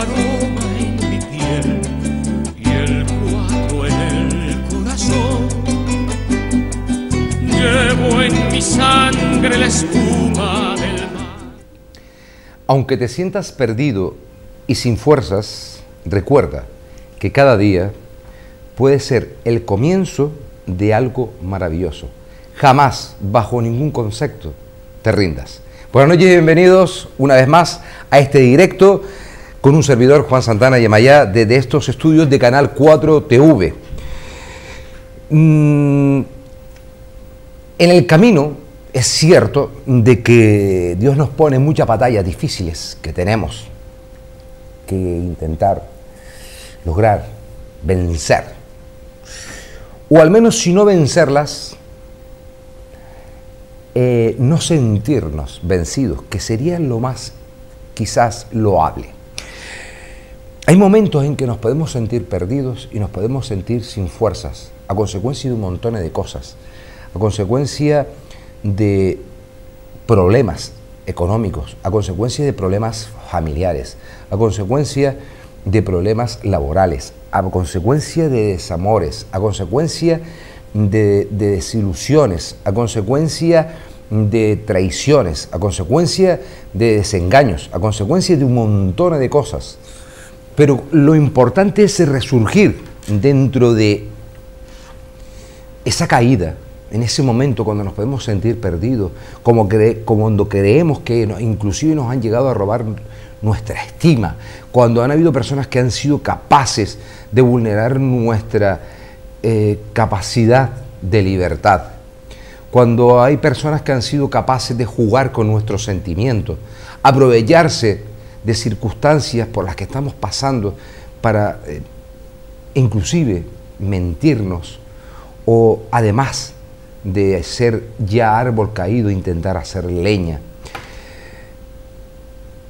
aroma en mi y el cuatro en el corazón. Llevo en mi sangre la espuma del mar. Aunque te sientas perdido y sin fuerzas, recuerda que cada día puede ser el comienzo de algo maravilloso. Jamás, bajo ningún concepto, te rindas. Buenas noches y bienvenidos una vez más a este directo con un servidor Juan Santana Yemayá desde estos estudios de Canal 4 TV. Mm, en el camino es cierto de que Dios nos pone muchas batallas difíciles que tenemos que intentar lograr vencer. O al menos si no vencerlas, eh, no sentirnos vencidos, que sería lo más quizás loable. Hay momentos en que nos podemos sentir perdidos y nos podemos sentir sin fuerzas, a consecuencia de un montón de cosas, a consecuencia de problemas económicos, a consecuencia de problemas familiares, a consecuencia de problemas laborales, a consecuencia de desamores, a consecuencia de, desilusiones, a consecuencia de traiciones, a consecuencia de desengaños, a consecuencia de un montón de cosas. Pero lo importante es resurgir dentro de esa caída, en ese momento cuando nos podemos sentir perdidos, como, cuando creemos que inclusive nos han llegado a robar nuestra estima, cuando han habido personas que han sido capaces de vulnerar nuestra eh, capacidad de libertad, cuando hay personas que han sido capaces de jugar con nuestros sentimientos, aprovecharse de circunstancias por las que estamos pasando para eh, inclusive mentirnos o además de ser ya árbol caído, intentar hacer leña.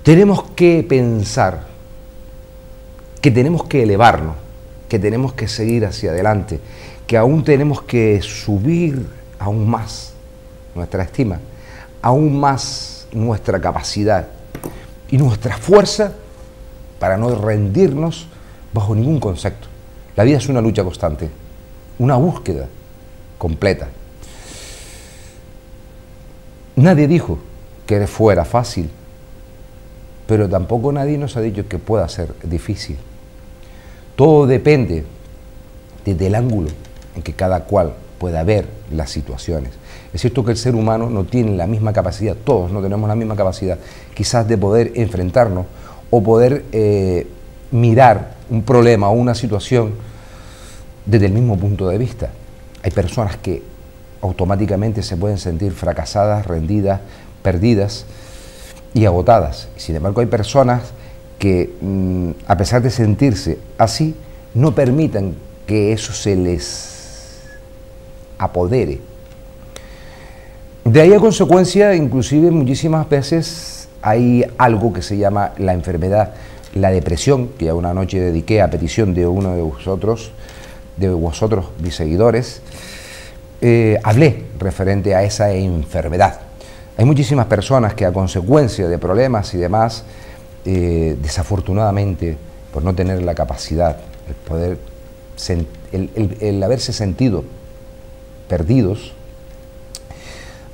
Tenemos que pensar que tenemos que elevarnos, que tenemos que seguir hacia adelante, que aún tenemos que subir aún más nuestra estima, aún más nuestra capacidad y nuestra fuerza para no rendirnos bajo ningún concepto. La vida es una lucha constante, una búsqueda completa. Nadie dijo que fuera fácil, pero tampoco nadie nos ha dicho que pueda ser difícil. Todo depende desde el ángulo en que cada cual pueda ver las situaciones. Es cierto que el ser humano no tiene la misma capacidad, todos no tenemos la misma capacidad, quizás de poder enfrentarnos o poder eh, mirar un problema o una situación desde el mismo punto de vista. Hay personas que automáticamente se pueden sentir fracasadas, rendidas, perdidas y agotadas. Sin embargo, hay personas que, mm, a pesar de sentirse así, no permitan que eso se les apodere. De ahí a consecuencia, inclusive muchísimas veces hay algo que se llama la enfermedad, la depresión, que una noche dediqué a petición de uno de vosotros, de vosotros, mis seguidores, eh, hablé referente a esa enfermedad. Hay muchísimas personas que a consecuencia de problemas y demás, eh, desafortunadamente, por no tener la capacidad, el poder, el, haberse sentido perdidos,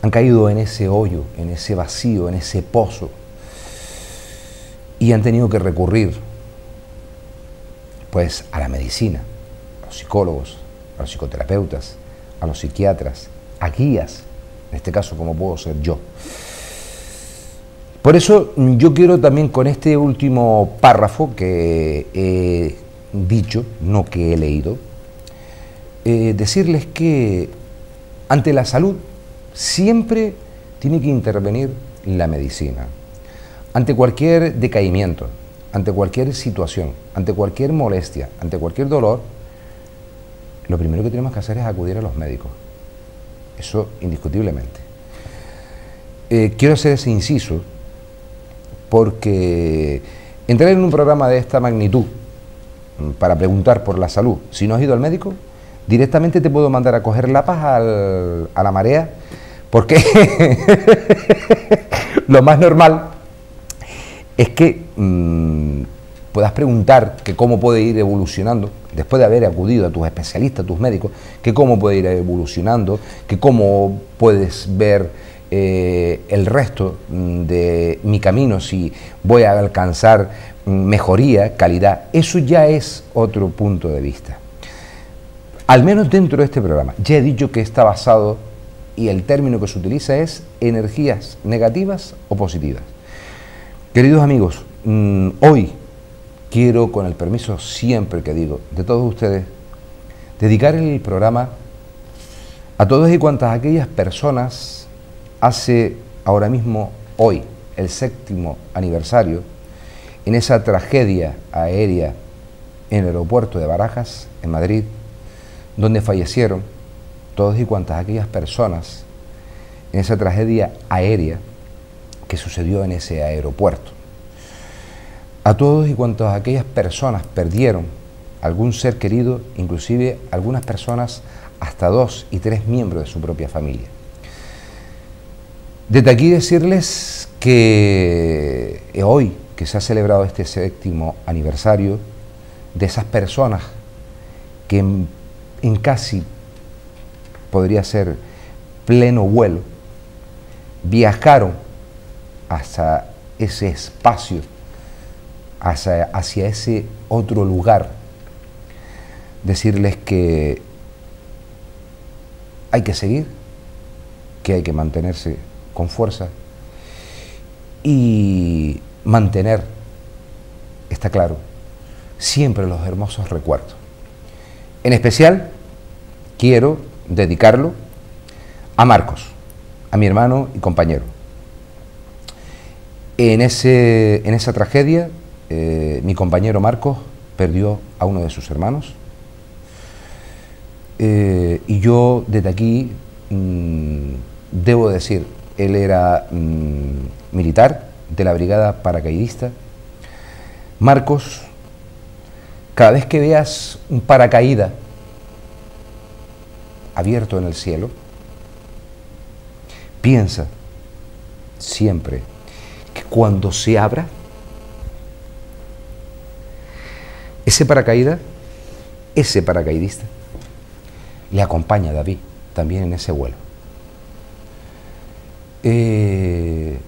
han caído en ese hoyo, en ese vacío, en ese pozo, y han tenido que recurrir pues a la medicina, a los psicólogos, a los psicoterapeutas, a los psiquiatras, a guías, en este caso como puedo ser yo. Por eso yo quiero también con este último párrafo que he dicho, no que he leído, eh, decirles que ante la salud siempre tiene que intervenir la medicina. Ante cualquier decaimiento, ante cualquier situación, ante cualquier molestia, ante cualquier dolor, lo primero que tenemos que hacer es acudir a los médicos. Eso indiscutiblemente. Eh, quiero hacer ese inciso porque entrar en un programa de esta magnitud mm, para preguntar por la salud, si no has ido al médico, directamente te puedo mandar a coger lapas al, a la marea, porque lo más normal es que mm, puedas preguntar que cómo puede ir evolucionando, después de haber acudido a tus especialistas, a tus médicos, que cómo puede ir evolucionando, que cómo puedes ver eh, el resto mm, de mi camino, si voy a alcanzar mm, mejoría, calidad, eso ya es otro punto de vista. Al menos dentro de este programa, ya he dicho que está basado y el término que se utiliza es energías negativas o positivas. Queridos amigos, mm, hoy quiero, con el permiso siempre que digo de todos ustedes, dedicar el programa a todas y cuantas aquellas personas hace ahora mismo, hoy, el séptimo aniversario, en esa tragedia aérea en el aeropuerto de Barajas, en Madrid, donde fallecieron todas y cuantas aquellas personas en esa tragedia aérea que sucedió en ese aeropuerto a todos y cuantas aquellas personas perdieron algún ser querido, inclusive algunas personas hasta dos y tres miembros de su propia familia. Desde aquí decirles que hoy que se ha celebrado este séptimo aniversario de esas personas que en, casi podría ser pleno vuelo viajaron hasta ese espacio hacia, ese otro lugar, decirles que hay que seguir, que hay que mantenerse con fuerza y mantener, está claro, siempre los hermosos recuerdos. En especial, quiero dedicarlo a Marcos, a mi hermano y compañero. En, ese, en esa tragedia eh, mi compañero Marcos perdió a uno de sus hermanos eh, y yo desde aquí mm, debo decir, él era mm, militar de la brigada paracaidista. Marcos, cada vez que veas un paracaída abierto en el cielo, piensa siempre que cuando se abra, Ese paracaídas, ese paracaidista, le acompaña a David también en ese vuelo. Eh,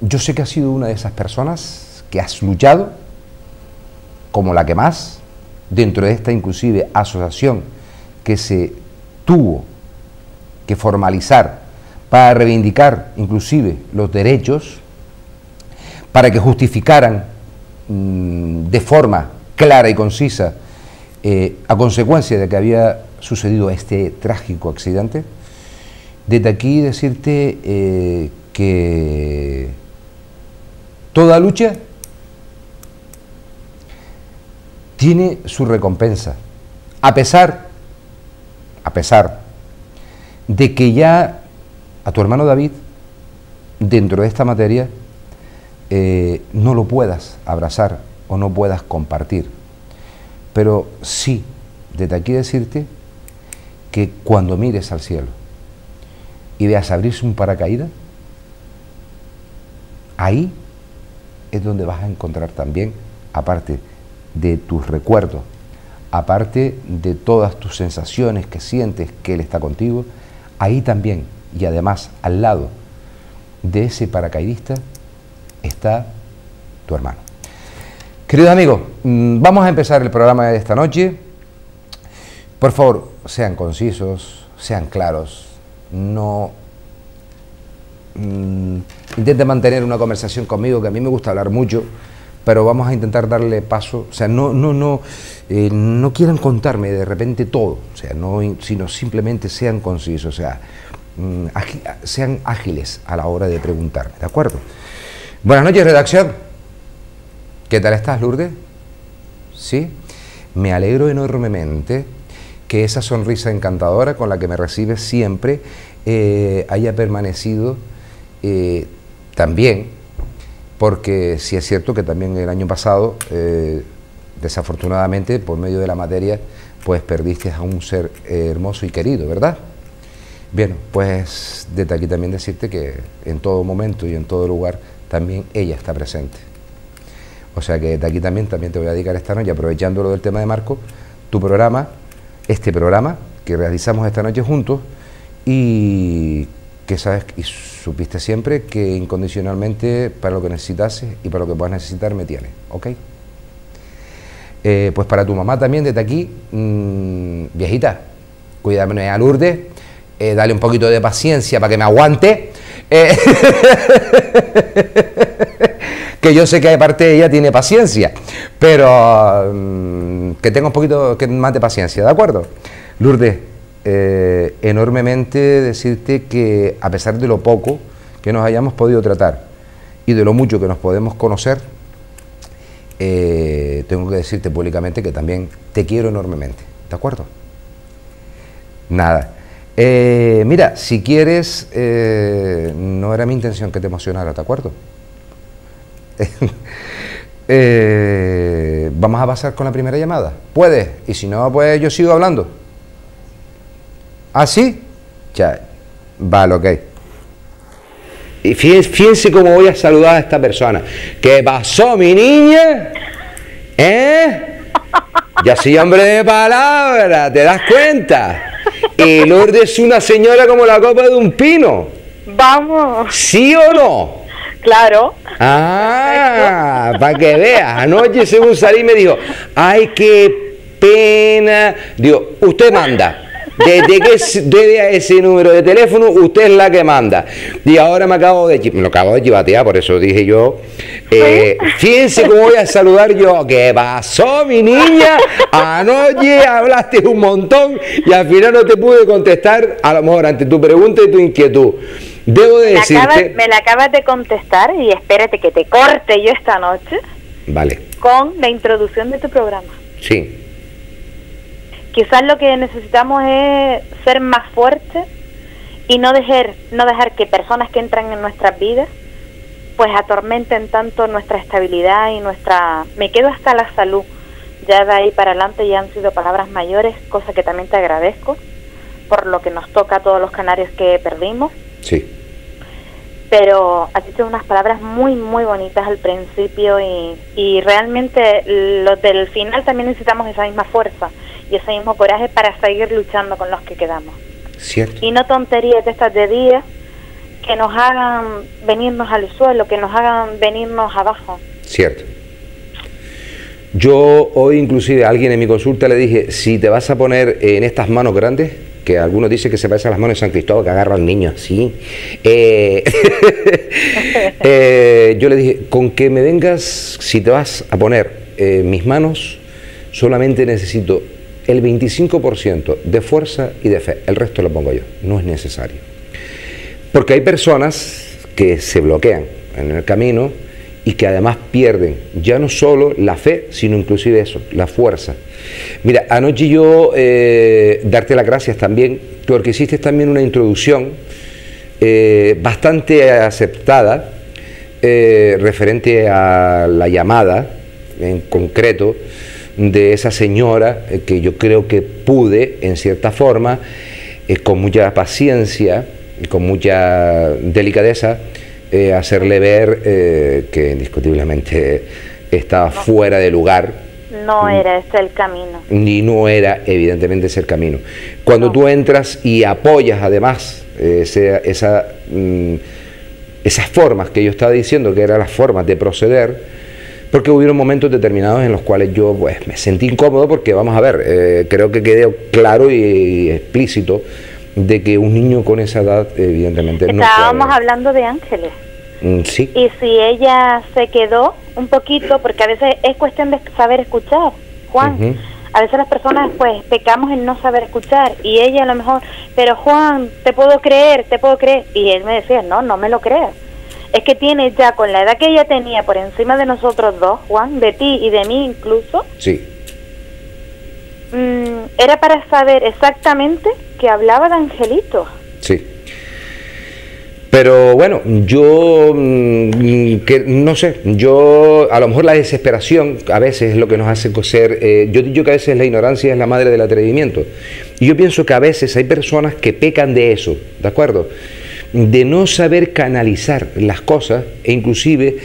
yo sé que has sido una de esas personas que has luchado como la que más dentro de esta inclusive asociación que se tuvo que formalizar para reivindicar inclusive los derechos, para que justificaran mm, de forma clara y concisa eh, a consecuencia de que había sucedido este trágico accidente, desde aquí decirte eh, que toda lucha tiene su recompensa, a pesar, a pesar de que ya a tu hermano David, dentro de esta materia, eh, no lo puedas abrazar o no puedas compartir. Pero sí, desde aquí decirte que cuando mires al cielo y veas abrirse un paracaídas, ahí es donde vas a encontrar también, aparte de tus recuerdos, aparte de todas tus sensaciones que sientes que Él está contigo, ahí también, y además al lado de ese paracaidista, está tu hermano. Queridos amigos, mm, vamos a empezar el programa de esta noche. Por favor, sean concisos, sean claros, no mm, intenten mantener una conversación conmigo, que a mí me gusta hablar mucho, pero vamos a intentar darle paso, o sea, no, no, no, eh, no quieran contarme de repente todo, o sea, no, sino simplemente sean concisos, o sea, mm, sean ágiles a la hora de preguntarme, ¿de acuerdo? Buenas noches, redacción. ¿Qué tal estás, Lourdes? Sí, me alegro enormemente que esa sonrisa encantadora con la que me recibes siempre eh, haya permanecido eh, también, porque sí es cierto que también el año pasado, eh, desafortunadamente, por medio de la materia, pues perdiste a un ser hermoso y querido, ¿verdad? Bien, pues desde aquí también decirte que en todo momento y en todo lugar también ella está presente. O sea que de aquí también, también te voy a dedicar esta noche, aprovechando lo del tema de Marco, tu programa, este programa que realizamos esta noche juntos y que sabes y supiste siempre que incondicionalmente para lo que necesitases y para lo que puedas necesitar me tienes, ¿ok? Eh, pues para tu mamá también desde aquí, mm, viejita, cuídame a Lourdes, eh, dale un poquito de paciencia para que me aguante. Eh, que yo sé que aparte de ella tiene paciencia, pero mm, que tenga un poquito más de paciencia, ¿de acuerdo? Lourdes, eh, enormemente decirte que a pesar de lo poco que nos hayamos podido tratar y de lo mucho que nos podemos conocer, eh, tengo que decirte públicamente que también te quiero enormemente, ¿de acuerdo? Nada. Eh, mira, si quieres, no era mi intención que te emocionara, ¿de acuerdo? vamos a pasar con la primera llamada. ¿Puedes? Y si no, pues yo sigo hablando. ¿Ah, sí? Ya, vale, ok. Y fíjense, cómo voy a saludar a esta persona. ¿Qué pasó, mi niña? ¿Eh? Ya soy hombre de palabra, ¿te das cuenta? Y Lourdes es una señora como la copa de un pino. Vamos. ¿Sí o no? Claro. Ah, para que veas. Anoche según salí me dijo, ay, qué pena. Digo, usted manda. Desde que dé ese número de teléfono, usted es la que manda. Y ahora me acabo de me lo acabo de chivatear, por eso dije yo. Eh, fíjense cómo voy a saludar yo. ¿Qué pasó, mi niña? Anoche hablaste un montón y al final no te pude contestar, a lo mejor ante tu pregunta y tu inquietud. Debo de decirte. me la acabas de contestar y espérate que te corte yo esta noche. Vale. Con la introducción de tu programa. Sí quizás lo que necesitamos es ser más fuertes y no dejar, no dejar que personas que entran en nuestras vidas pues atormenten tanto nuestra estabilidad y nuestra... Me quedo hasta la salud. Ya de ahí para adelante ya han sido palabras mayores, cosa que también te agradezco por lo que nos toca a todos los canarios que perdimos. Sí. Pero has dicho unas palabras muy, muy bonitas al principio y, y realmente los del final también necesitamos esa misma fuerza y ese mismo coraje para seguir luchando con los que quedamos. Cierto. Y no tonterías de estas de día que nos hagan venirnos al suelo, que nos hagan venirnos abajo. Cierto. Yo hoy inclusive a alguien en mi consulta le dije, si te vas a poner en estas manos grandes, que algunos dicen que se parecen a las manos de San Cristóbal que agarran niños, sí. Eh, eh, yo le dije, con que me vengas, si te vas a poner en mis manos, solamente necesito el 25% de fuerza y de fe, el resto lo pongo yo, no es necesario. Porque hay personas que se bloquean en el camino y que además pierden ya no solo la fe, sino inclusive eso, la fuerza. Mira, anoche yo eh, darte las gracias también, porque hiciste también una introducción eh, bastante aceptada eh, referente a la llamada en concreto de esa señora eh, que yo creo que pude, en cierta forma, eh, con mucha paciencia y con mucha delicadeza, eh, hacerle ver que indiscutiblemente estaba fuera de lugar. No mm. era ese el camino. Ni no era evidentemente ese el camino. Cuando tú entras y apoyas además esa, mm, esas formas que yo estaba diciendo, que eran las formas de proceder, porque hubieron momentos determinados en los cuales yo pues, me sentí incómodo porque, vamos a ver, eh, creo que quedó claro y, explícito de que un niño con esa edad evidentemente no Estábamos hablando de Ángeles. Mm, sí. Y si ella se quedó un poquito, porque a veces es cuestión de saber escuchar, Juan. A veces las personas pues pecamos en no saber escuchar y ella a lo mejor, pero Juan, te puedo creer, te puedo creer. Y él me decía, no, no me lo creas es que tiene ya con la edad que ella tenía por encima de nosotros dos, Juan, de ti y de mí incluso. Sí. Mm, era para saber exactamente que hablaba de Angelito. Sí. Pero bueno, yo mm, que no sé, yo a lo mejor la desesperación a veces es lo que nos hace coser. Eh, yo digo que a veces la ignorancia es la madre del atrevimiento. Y yo pienso que a veces hay personas que pecan de eso, ¿de acuerdo? De no saber canalizar las cosas e inclusive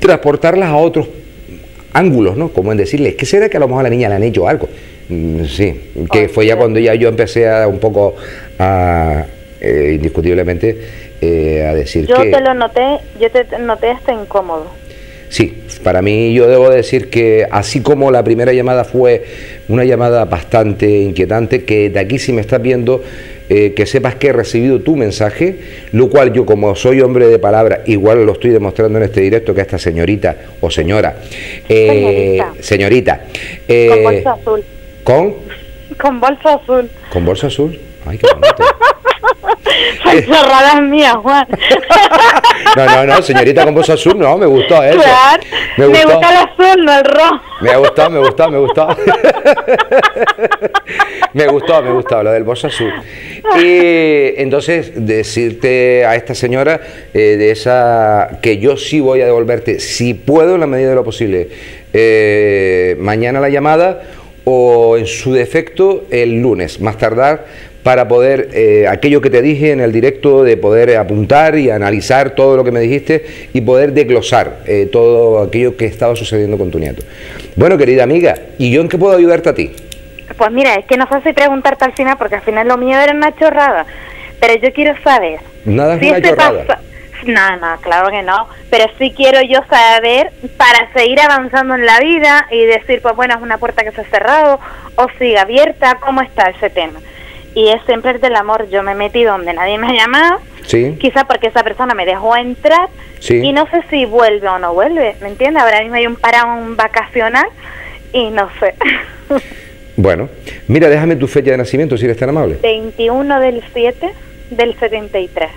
transportarlas a otros ángulos, ¿no? Como en decirle, ¿qué será que a lo mejor a la niña le han hecho algo? Mm, sí, que fue ya cuando ya yo empecé a un poco a, eh, indiscutiblemente, eh, a decir yo que... Yo te lo noté, yo te noté hasta incómodo. Sí, para mí yo debo decir que así como la primera llamada fue una llamada bastante inquietante, que de aquí si me estás viendo, eh, que sepas que he recibido tu mensaje, lo cual yo como soy hombre de palabra, igual lo estoy demostrando en este directo que esta señorita o señora, eh, señorita, eh, con bolsa azul. ¿Con? Con bolsa azul. ¿Con bolsa azul? Ay, qué bonito. Son chorradas mías, Juan. No, no, no, señorita con bolsa azul, no, me gustó eso. Claro, me, me gusta el azul, no el rojo. Me ha gustado, me gustó, me gustó. me gustó, me gustó lo del bolsa azul. Y entonces decirte a esta señora eh, de esa que yo sí voy a devolverte, si puedo en la medida de lo posible, eh, mañana la llamada o en su defecto el lunes, más tardar para poder, eh, aquello que te dije en el directo, de poder apuntar y analizar todo lo que me dijiste y poder desglosar eh, todo aquello que estaba sucediendo con tu nieto. Bueno, querida amiga, ¿y yo en qué puedo ayudarte a ti? Pues mira, es que no sé si preguntarte al final, porque al final lo mío era una chorrada, pero yo quiero saber... Nada es si una este chorrada. No, no, claro que no, pero sí quiero yo saber para seguir avanzando en la vida y decir, pues bueno, es una puerta que se ha cerrado o sigue abierta, ¿cómo está ese tema? Y es siempre el del amor, yo me metí donde nadie me ha llamado, Sí, quizá porque esa persona me dejó entrar Sí. y no sé si vuelve o no vuelve, ¿me entiendes? Ahora mismo hay un parón vacacional y no sé. bueno. Mira, déjame tu fecha de nacimiento, si eres tan amable. 21 del 7 del 73.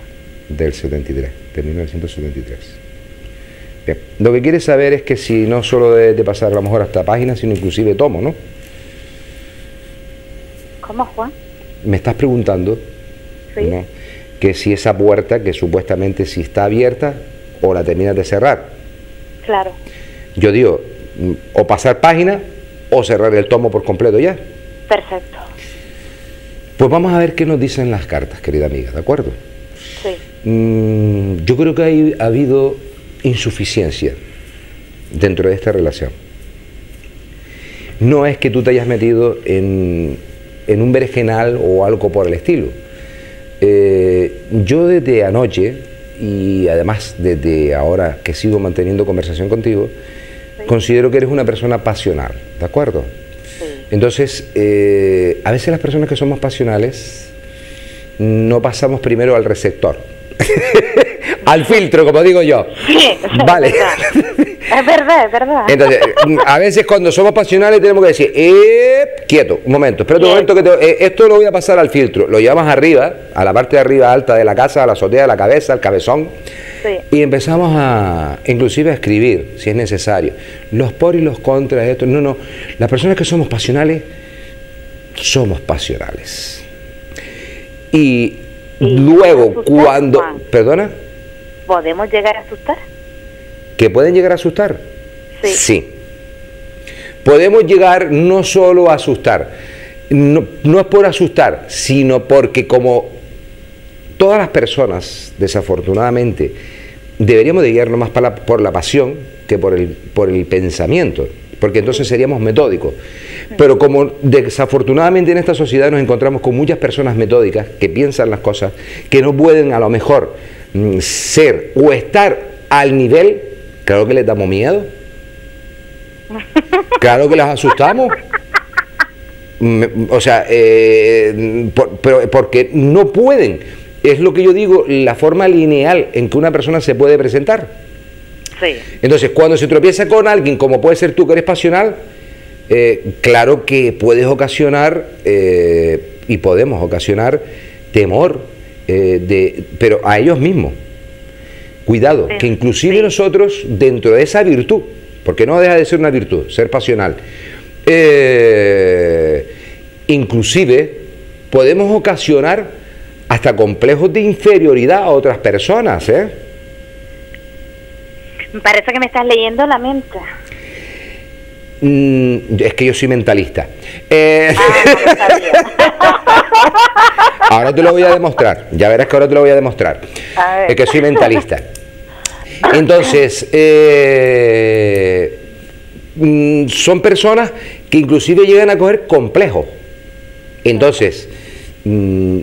Del 73, de 1973. Bien. Lo que quieres saber es que si no solo de, de pasar a lo mejor hasta páginas, sino inclusive tomo, ¿no? ¿Cómo, Juan? Me estás preguntando Sí. ¿no? que si esa puerta, que supuestamente si está abierta, o la terminas de cerrar. Claro. Yo digo, o pasar página o cerrar el tomo por completo ya. Perfecto. Pues vamos a ver qué nos dicen las cartas, querida amiga, ¿de acuerdo? Sí. Mm, yo creo que hay- ha habido insuficiencia dentro de esta relación. No es que tú te hayas metido en, en un berenjenal o algo por el estilo. Eh, yo desde anoche, y además desde ahora que sigo manteniendo conversación contigo, considero que eres una persona pasional, ¿de acuerdo? Sí. Entonces, eh, a veces las personas que somos pasionales no pasamos primero al receptor, al filtro, como digo yo. Sí, Vale. Es verdad, es verdad. Entonces, a veces cuando somos pasionales tenemos que decir, eh, quieto, un momento, espera un momento que te- eh, esto lo voy a pasar al filtro. Lo llevamos arriba, a la parte de arriba alta de la casa, a la azotea de la cabeza, al cabezón. Sí. Y empezamos a, inclusive a escribir, si es necesario, los por y los contras, esto. No, no, las personas que somos pasionales, somos pasionales. Y Y luego, cuando... ¿Perdona? ¿Podemos llegar a asustar? ¿Que pueden llegar a asustar? Sí. Podemos llegar no solo a asustar, no, no es por asustar, sino porque como todas las personas, desafortunadamente, deberíamos de guiarnos más por la, por la pasión que por el, por el pensamiento, porque entonces seríamos metódicos. Pero como desafortunadamente en esta sociedad nos encontramos con muchas personas metódicas que piensan las cosas, que no pueden a lo mejor ser o estar al nivel, claro que les damos miedo. Claro que las asustamos. O sea, eh, por- pero porque no pueden. Es lo que yo digo, la forma lineal en que una persona se puede presentar. Sí. Entonces, cuando se tropieza con alguien, como puede ser tú que eres pasional, eh, claro que puedes ocasionar eh, y podemos ocasionar temor, eh, de, pero a ellos mismos. Cuidado, Sí, que inclusive sí. nosotros, dentro de esa virtud, porque no deja de ser una virtud, ser pasional, eh, inclusive podemos ocasionar hasta complejos de inferioridad a otras personas, ¿eh? Me parece que me estás leyendo la mente. Mm, es que yo soy mentalista. Eh, Ah, no. ahora te lo voy a demostrar. Ya verás que ahora te lo voy a demostrar. A ver. Es que soy mentalista. Entonces, eh, mm, son personas que inclusive llegan a coger complejos. Entonces, mm,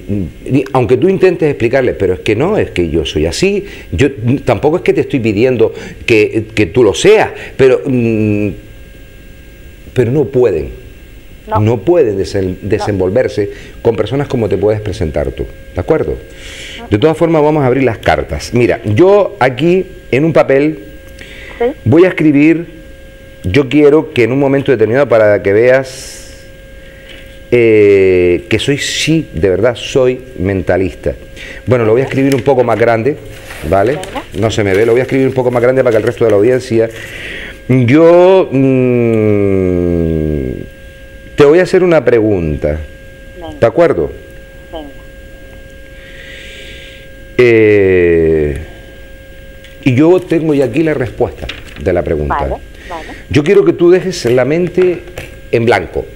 aunque tú intentes explicarle, pero es que no, es que yo soy así, yo tampoco es que te estoy pidiendo que, que tú lo seas, pero, mm, pero no pueden. No. No, pueden desen- desenvolverse con personas como te puedes presentar tú. ¿De acuerdo? De todas formas, vamos a abrir las cartas. Mira, yo aquí en un papel ¿Sí? Voy a escribir, yo quiero que en un momento determinado para que veas eh, que soy, sí, de verdad, soy mentalista. Bueno, lo voy a escribir un poco más grande, ¿vale? No se me ve, lo voy a escribir un poco más grande para que el resto de la audiencia... Yo mm, te voy a hacer una pregunta, ¿de Venga, acuerdo? venga. Eh, y yo tengo ya aquí la respuesta de la pregunta. Vale, vale. Yo quiero que tú dejes la mente en blanco,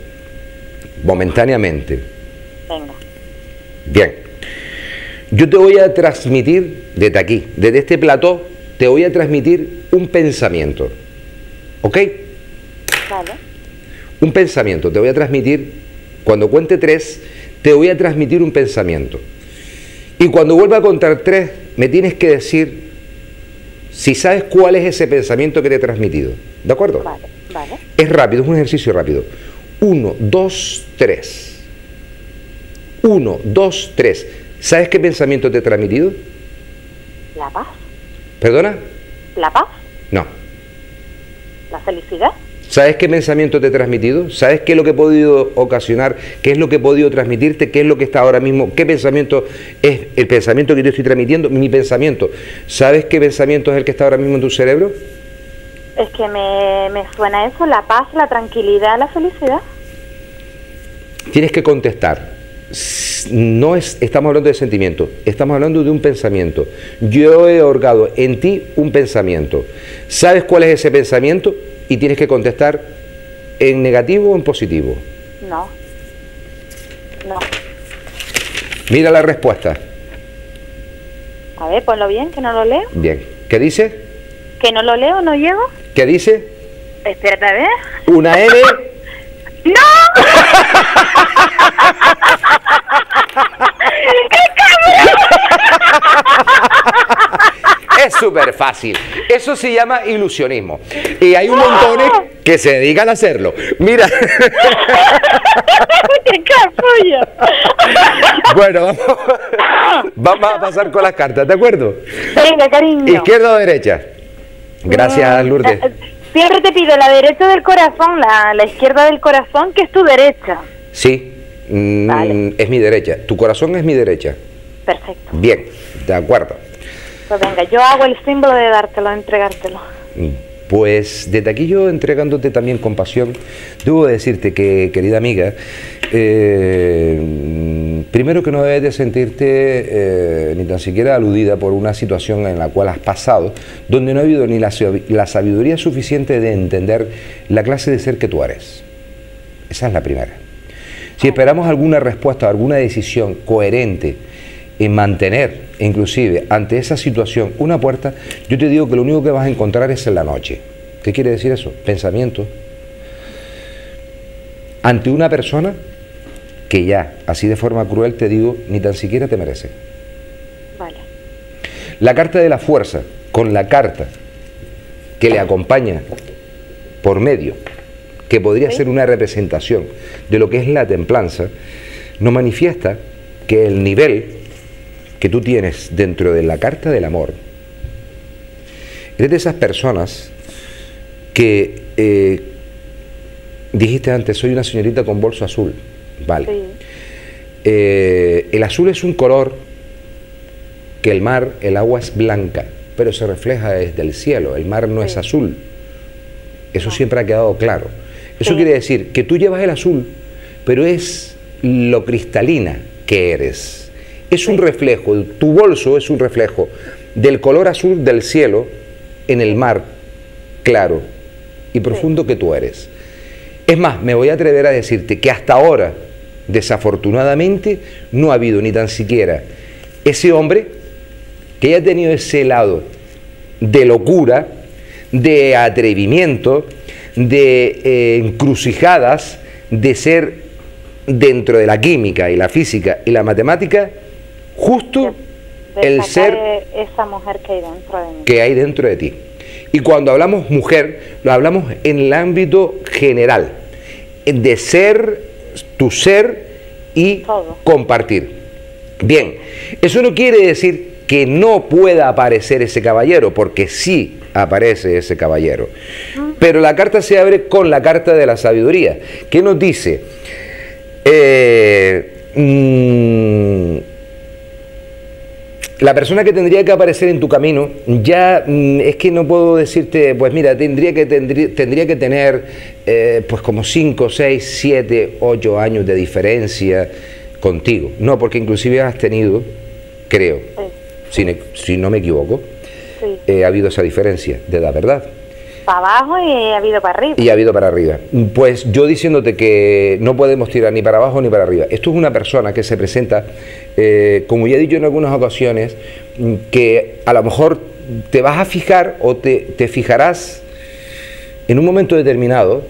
momentáneamente. Venga. Bien. Yo te voy a transmitir desde aquí, desde este plató, te voy a transmitir un pensamiento. ¿Ok? Vale. Un pensamiento. Te voy a transmitir, cuando cuente tres, te voy a transmitir un pensamiento. Y cuando vuelva a contar tres, me tienes que decir si sabes cuál es ese pensamiento que te he transmitido. ¿De acuerdo? Vale, vale. Es rápido, es un ejercicio rápido. Uno, dos, tres. Uno, dos, tres. ¿Sabes qué pensamiento te he transmitido? La paz. ¿Perdona? La paz. No. La felicidad. ¿Sabes qué pensamiento te he transmitido? ¿Sabes qué es lo que he podido ocasionar? ¿Qué es lo que he podido transmitirte? ¿Qué es lo que está ahora mismo? ¿Qué pensamiento es el pensamiento que yo estoy transmitiendo? Mi pensamiento. ¿Sabes qué pensamiento es el que está ahora mismo en tu cerebro? Es que me, me suena eso, la paz, la tranquilidad, la felicidad. Tienes que contestar. No es, estamos hablando de sentimiento, estamos hablando de un pensamiento. Yo he orgado en ti un pensamiento. ¿Sabes cuál es ese pensamiento? Y tienes que contestar en negativo o en positivo. No. No. Mira la respuesta. A ver, ponlo bien, que no lo leo. Bien. ¿Qué dice? Que no lo leo, no llego. ¿Qué dice? Espérate a ver. Una N. ¡No! Es súper fácil. Eso se llama ilusionismo. Y hay un montones que se dedican a hacerlo. Mira. ¡Qué capullo! Bueno, vamos, vamos a pasar con las cartas, ¿de acuerdo? Venga, cariño. ¿Izquierda o derecha? Gracias, Mm, Lourdes. eh, Siempre te pido la derecha del corazón, la, la izquierda del corazón, que es tu derecha. Sí, mm, Vale. es mi derecha. Tu corazón es mi derecha. Perfecto. Bien, de acuerdo. Pues venga, yo hago el símbolo de dártelo, entregártelo. Pues desde aquí yo entregándote también compasión, debo decirte que, querida amiga, eh, primero que no debes de sentirte eh, ni tan siquiera aludida por una situación en la cual has pasado, donde no ha habido ni la, la sabiduría suficiente de entender la clase de ser que tú eres. Esa es la primera. Si esperamos alguna respuesta, alguna decisión coherente en mantener, inclusive, ante esa situación una puerta, yo te digo que lo único que vas a encontrar es en la noche. ¿Qué quiere decir eso? Pensamiento. Ante una persona que ya, así de forma cruel, te digo, ni tan siquiera te merece. Vale. La carta de la fuerza, con la carta que le acompaña por medio, que podría ser una representación de lo que es la templanza, nos manifiesta que el nivel que tú tienes dentro de la carta del amor, eres de esas personas que eh, dijiste antes, soy una señorita con bolso azul, vale. Sí. Eh, el azul es un color que el mar, el agua es blanca, pero se refleja desde el cielo. El mar no es azul. Eso siempre ha quedado claro. Eso Sí. quiere decir que tú llevas el azul, pero es lo cristalina que eres. Es un reflejo, tu bolso es un reflejo del color azul del cielo en el mar claro y profundo que tú eres. Es más, me voy a atrever a decirte que hasta ahora, desafortunadamente, no ha habido ni tan siquiera ese hombre que haya tenido ese lado de locura, de atrevimiento, de eh, encrucijadas de ser dentro de la química y la física y la matemática justo De el ser esa mujer que hay dentro de mí. que hay dentro de ti. Y cuando hablamos mujer, lo hablamos en el ámbito general, de ser tu ser y Todo. compartir. Bien, eso no quiere decir que no pueda aparecer ese caballero, porque sí aparece ese caballero. Pero la carta se abre con la carta de la sabiduría, que nos dice, eh, mm, la persona que tendría que aparecer en tu camino, ya mm, es que no puedo decirte, pues mira, tendría que, tendría, tendría que tener eh, pues como 5, 6, 7, 8 años de diferencia contigo. No, porque inclusive has tenido, creo, Sí, si, no me equivoco, sí. eh, ha habido esa diferencia de edad, ¿verdad? Para abajo y ha habido para arriba. Y ha habido para arriba. Pues yo diciéndote que no podemos tirar ni para abajo ni para arriba. Esto es una persona que se presenta, eh, como ya he dicho en algunas ocasiones, que a lo mejor te vas a fijar o te, te fijarás en un momento determinado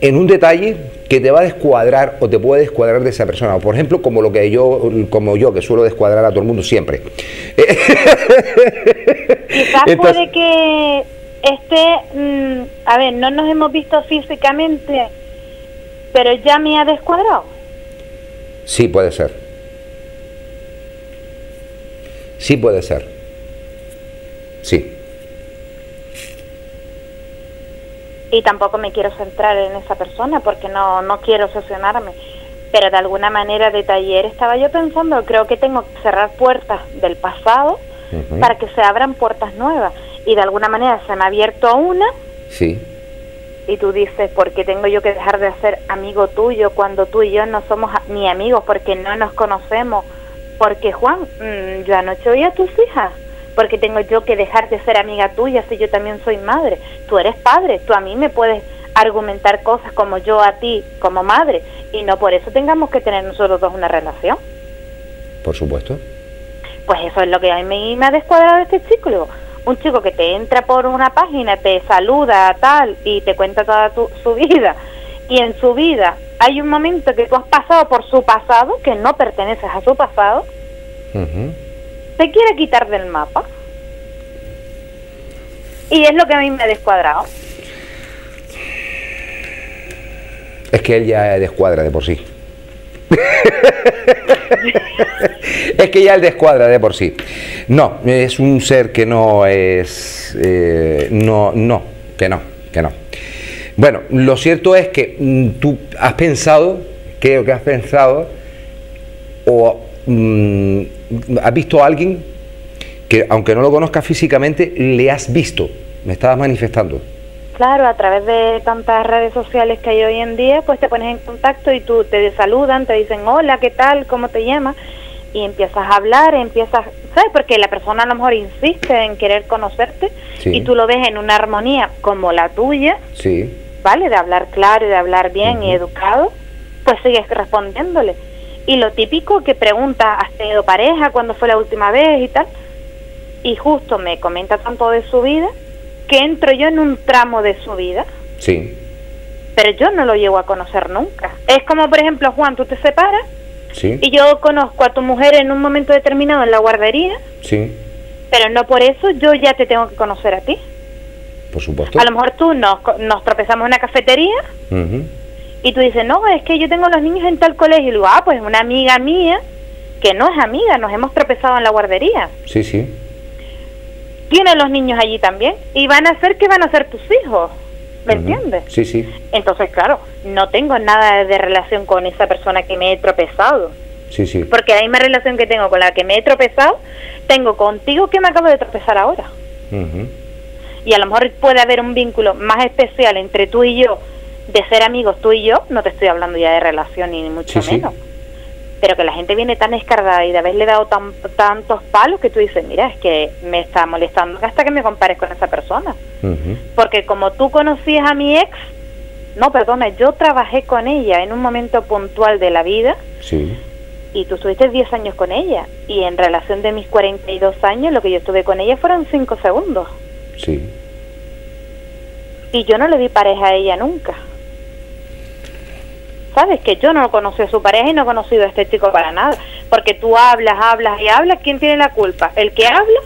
en un detalle que te va a descuadrar o te puede descuadrar de esa persona. O por ejemplo, como lo que yo, como yo, que suelo descuadrar a todo el mundo siempre. Quizás Entonces- puede que esté, mm, a ver, no nos hemos visto físicamente, pero ya me ha descuadrado. Sí, puede ser. Sí, puede ser. Sí. Y tampoco me quiero centrar en esa persona porque no, no quiero obsesionarme. Pero de alguna manera de taller estaba yo pensando, creo que tengo que cerrar puertas del pasado para que se abran puertas nuevas. Y de alguna manera se me ha abierto una Sí. y tú dices, ¿por qué tengo yo que dejar de ser amigo tuyo cuando tú y yo no somos ni amigos porque no nos conocemos? Porque Juan, mm, yo anoche oí a tus hijas. Porque tengo yo que dejar de ser amiga tuya si yo también soy madre. Tú eres padre, tú a mí me puedes argumentar cosas como yo a ti como madre y no por eso tengamos que tener nosotros dos una relación. Por supuesto. Pues eso es lo que a mí me, me ha descuadrado este chico. Un chico que te entra por una página, te saluda, tal, y te cuenta toda tu, su vida. Y en su vida hay un momento que tú has pasado por su pasado, que no perteneces a su pasado, Ujú. te quiere quitar del mapa. Y es lo que a mí me ha descuadrado. Es que él ya descuadra de por sí. es que ya él descuadra de por sí. No, es un ser que no es... eh, no, no, que no, que no. Bueno, lo cierto es que mm, tú has pensado, creo que has pensado, o mm, has visto a alguien que aunque no lo conozcas físicamente, le has visto, me estabas manifestando. Claro, a través de tantas redes sociales que hay hoy en día, pues te pones en contacto y tú te saludan, te dicen hola, ¿qué tal? ¿Cómo te llamas? Y empiezas a hablar, empiezas, ¿sabes? Porque la persona a lo mejor insiste en querer conocerte Sí. y tú lo ves en una armonía como la tuya, Sí, ¿vale? De hablar claro y de hablar bien y educado, pues sigues respondiéndole. Y lo típico que pregunta, ¿has tenido pareja? ¿Cuándo fue la última vez? Y tal. Y justo me comenta tanto de su vida que entro yo en un tramo de su vida, sí, pero yo no lo llego a conocer nunca. Es como, por ejemplo, Juan, tú te separas sí, y yo conozco a tu mujer en un momento determinado en la guardería, sí, pero no por eso yo ya te tengo que conocer a ti. por supuesto. A lo mejor tú nos, nos tropezamos en una cafetería y tú dices, no, es que yo tengo a los niños en tal colegio. Y digo, ah, pues una amiga mía, que no es amiga, nos hemos tropezado en la guardería. Sí, sí, Tiene los niños allí también y van a ser que van a ser tus hijos. ¿Me entiendes? Sí, sí, Entonces, claro, no tengo nada de relación con esa persona que me he tropezado. sí, sí. Porque la misma relación que tengo con la que me he tropezado, tengo contigo que me acabo de tropezar ahora. Y a lo mejor puede haber un vínculo más especial entre tú y yo, de ser amigos tú y yo, no te estoy hablando ya de relación ni mucho Sí, sí. Pero que la gente viene tan escardada y de haberle dado tan, tantos palos que tú dices, mira, es que me está molestando hasta que me compares con esa persona. Porque como tú conocías a mi ex, no, perdona, yo trabajé con ella en un momento puntual de la vida Sí, y tú estuviste 10 años con ella. Y en relación de mis 42 años, lo que yo estuve con ella fueron 5 segundos. sí. y yo no le di pareja a ella nunca. ¿Sabes? Que yo no conocí a su pareja y no he conocido a este chico para nada. Porque tú hablas, hablas y hablas, ¿quién tiene la culpa? ¿El que habla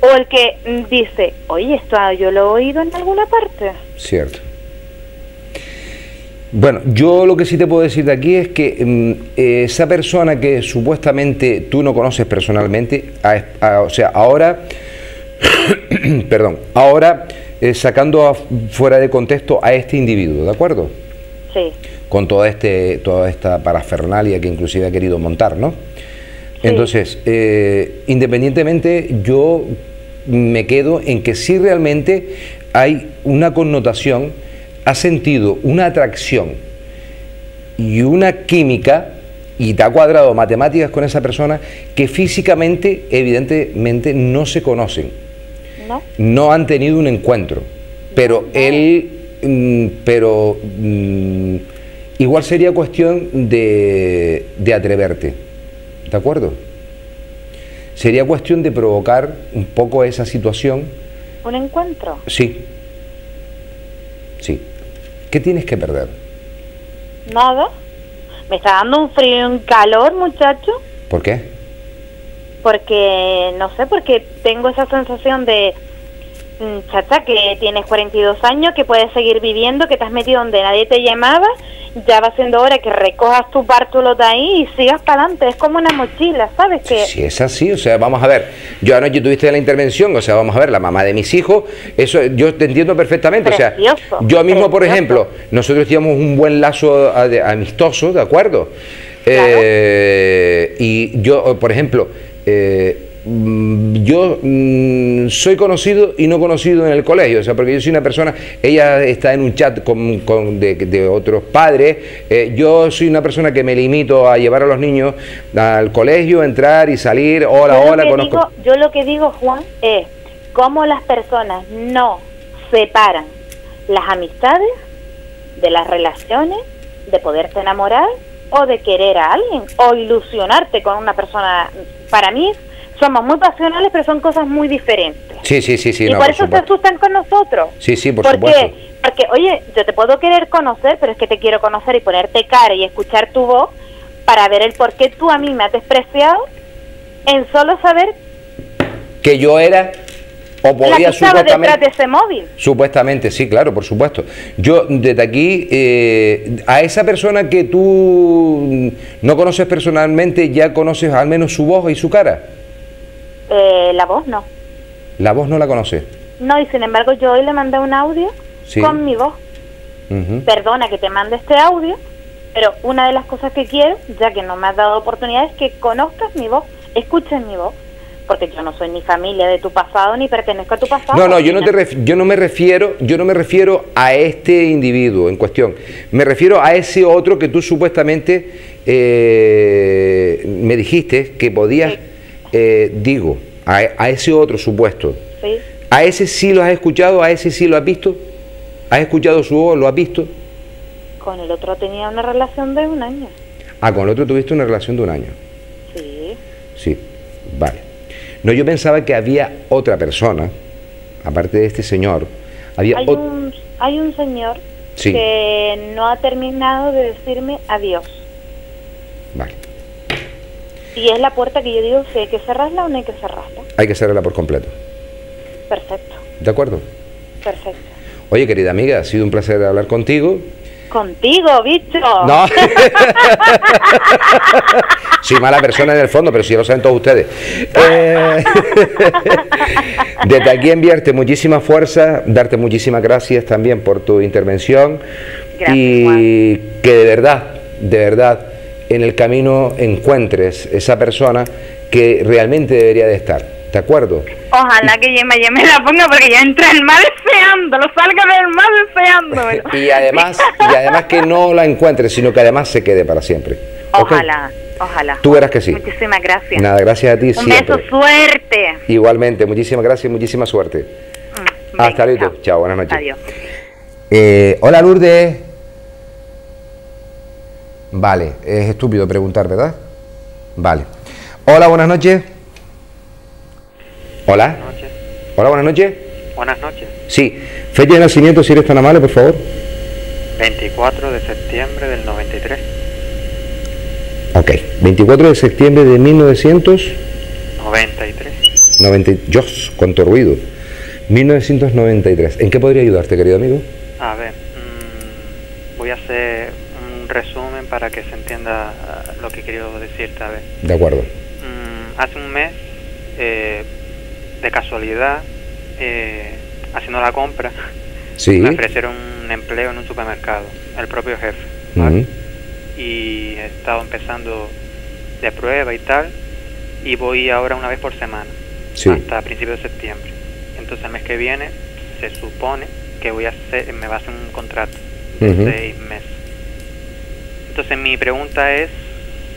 o el que dice, oye, esto yo lo he oído en alguna parte? Cierto. Bueno, yo lo que sí te puedo decir de aquí es que mm, esa persona que supuestamente tú no conoces personalmente, o sea, ahora, perdón, ahora eh, sacando fuera de contexto a este individuo, ¿de acuerdo? Sí. Con toda, este, toda esta parafernalia que inclusive ha querido montar, ¿no? Entonces, eh, independientemente, yo me quedo en que sí realmente hay una connotación ha sentido una atracción y una química y te ha cuadrado matemáticas con esa persona que físicamente, evidentemente, no se conocen. No. han tenido un encuentro. Pero él, pero mm, igual sería cuestión de, de atreverte. ¿De acuerdo? Sería cuestión de provocar un poco esa situación. ¿Un encuentro? Sí. Sí. ¿Qué tienes que perder? Nada. Me está dando un frío y un calor, muchacho. ¿Por qué? Porque, no sé, porque tengo esa sensación de, mm, chacha, que tienes 42 años, que puedes seguir viviendo, que te has metido donde nadie te llamaba ya va siendo hora que recojas tu bártulo de ahí y sigas para adelante. Es como una mochila, ¿sabes? Que... Si es así, o sea, vamos a ver. Yo anoche tuviste la intervención, o sea, vamos a ver, la mamá de mis hijos, eso yo te entiendo perfectamente. o sea, yo mismo, por ejemplo, nosotros teníamos un buen lazo amistoso, ¿de acuerdo? Eh, y yo, por ejemplo, eh, Mm, yo mm, soy conocido y no conocido en el colegio, o sea, porque yo soy una persona, ella está en un chat con, de, otros padres, eh, yo soy una persona que me limito a llevar a los niños al colegio, entrar y salir, hola, hola, conozco. yo lo que digo, Juan, es cómo las personas no separan las amistades de las relaciones, de poderte enamorar o de querer a alguien o ilusionarte con una persona. Para mí somos muy pasionales, pero son cosas muy diferentes. Sí, sí, sí, sí. Y por, eso se asustan con nosotros. Sí, sí, por, supuesto. Porque, oye, yo te puedo querer conocer, pero es que te quiero conocer y ponerte cara y escuchar tu voz para ver el por qué tú a mí me has despreciado en solo saber que yo era o podía supuestamente detrás de ese móvil. Supuestamente, sí, claro, por supuesto. Yo desde aquí eh, a esa persona que tú no conoces personalmente ya conoces al menos su voz y su cara. Eh, la voz no. ¿La voz no la conoce? No, y sin embargo yo hoy le mandé un audio con mi voz. Perdona que te mande este audio, pero una de las cosas que quiero, ya que no me has dado oportunidad, es que conozcas mi voz, escuches mi voz, porque yo no soy ni familia de tu pasado ni pertenezco a tu pasado. No, no, yo no te yo no me refiero, yo no me refiero a este individuo en cuestión. Me refiero a ese otro que tú supuestamente eh, me dijiste que podías eh, digo, a, ese otro supuesto, ¿a ese sí lo has escuchado? ¿A ese sí lo has visto? ¿Has escuchado su voz? ¿Lo has visto? Con el otro tenía una relación de un año. Ah, con el otro tuviste una relación de un año. Sí. Sí, vale. No, yo pensaba que había otra persona, aparte de este señor. Había hay, un, hay un señor que no ha terminado de decirme adiós. Vale. Y es la puerta que yo digo si hay que cerrarla o no hay que cerrarla. Hay que cerrarla por completo. Perfecto. ¿De acuerdo? Perfecto. Oye, querida amiga, ha sido un placer hablar contigo. Contigo, bicho. No. Soy mala persona en el fondo, pero si lo saben todos ustedes. Eh, desde aquí enviarte muchísima fuerza, darte muchísimas gracias también por tu intervención. Gracias, y que de verdad, de verdad, en el camino encuentres esa persona que realmente debería de estar. ¿De acuerdo? Ojalá que yo me, la ponga porque ya entra el mal deseando, lo salga del mal deseando. y además, y además que no la encuentres, sino que además se quede para siempre. Ojalá, ojalá. Tú verás que sí. Muchísimas gracias. Nada, gracias a ti. Un beso, suerte. Igualmente, muchísimas gracias, muchísima suerte. Mm, Hasta luego. Chao. buenas noches. Adiós. Eh, hola Lourdes. Vale, es estúpido preguntar, ¿verdad? Vale. Hola, buenas noches. Hola. Buenas noches. Hola, buenas noches. Buenas noches. Sí, fecha de nacimiento, si eres tan amable, por favor. 24 de septiembre del 93. Ok, 24 de septiembre de 1993. 93. Dios, cuánto ruido. 1993. ¿En qué podría ayudarte, querido amigo? A ver, mm, voy a hacer un resumen para que se entienda ah, lo que he querido decirte. A ver. De acuerdo. Mm, hace un mes, eh, de casualidad, eh, haciendo la compra, Sí. me ofrecieron un empleo en un supermercado, el propio jefe. ¿vale? Y he estado empezando de prueba y tal, y voy ahora una vez por semana, Sí. hasta principios de septiembre. Entonces el mes que viene se supone que voy a hacer, me va a hacer un contrato de seis meses. Entonces mi pregunta es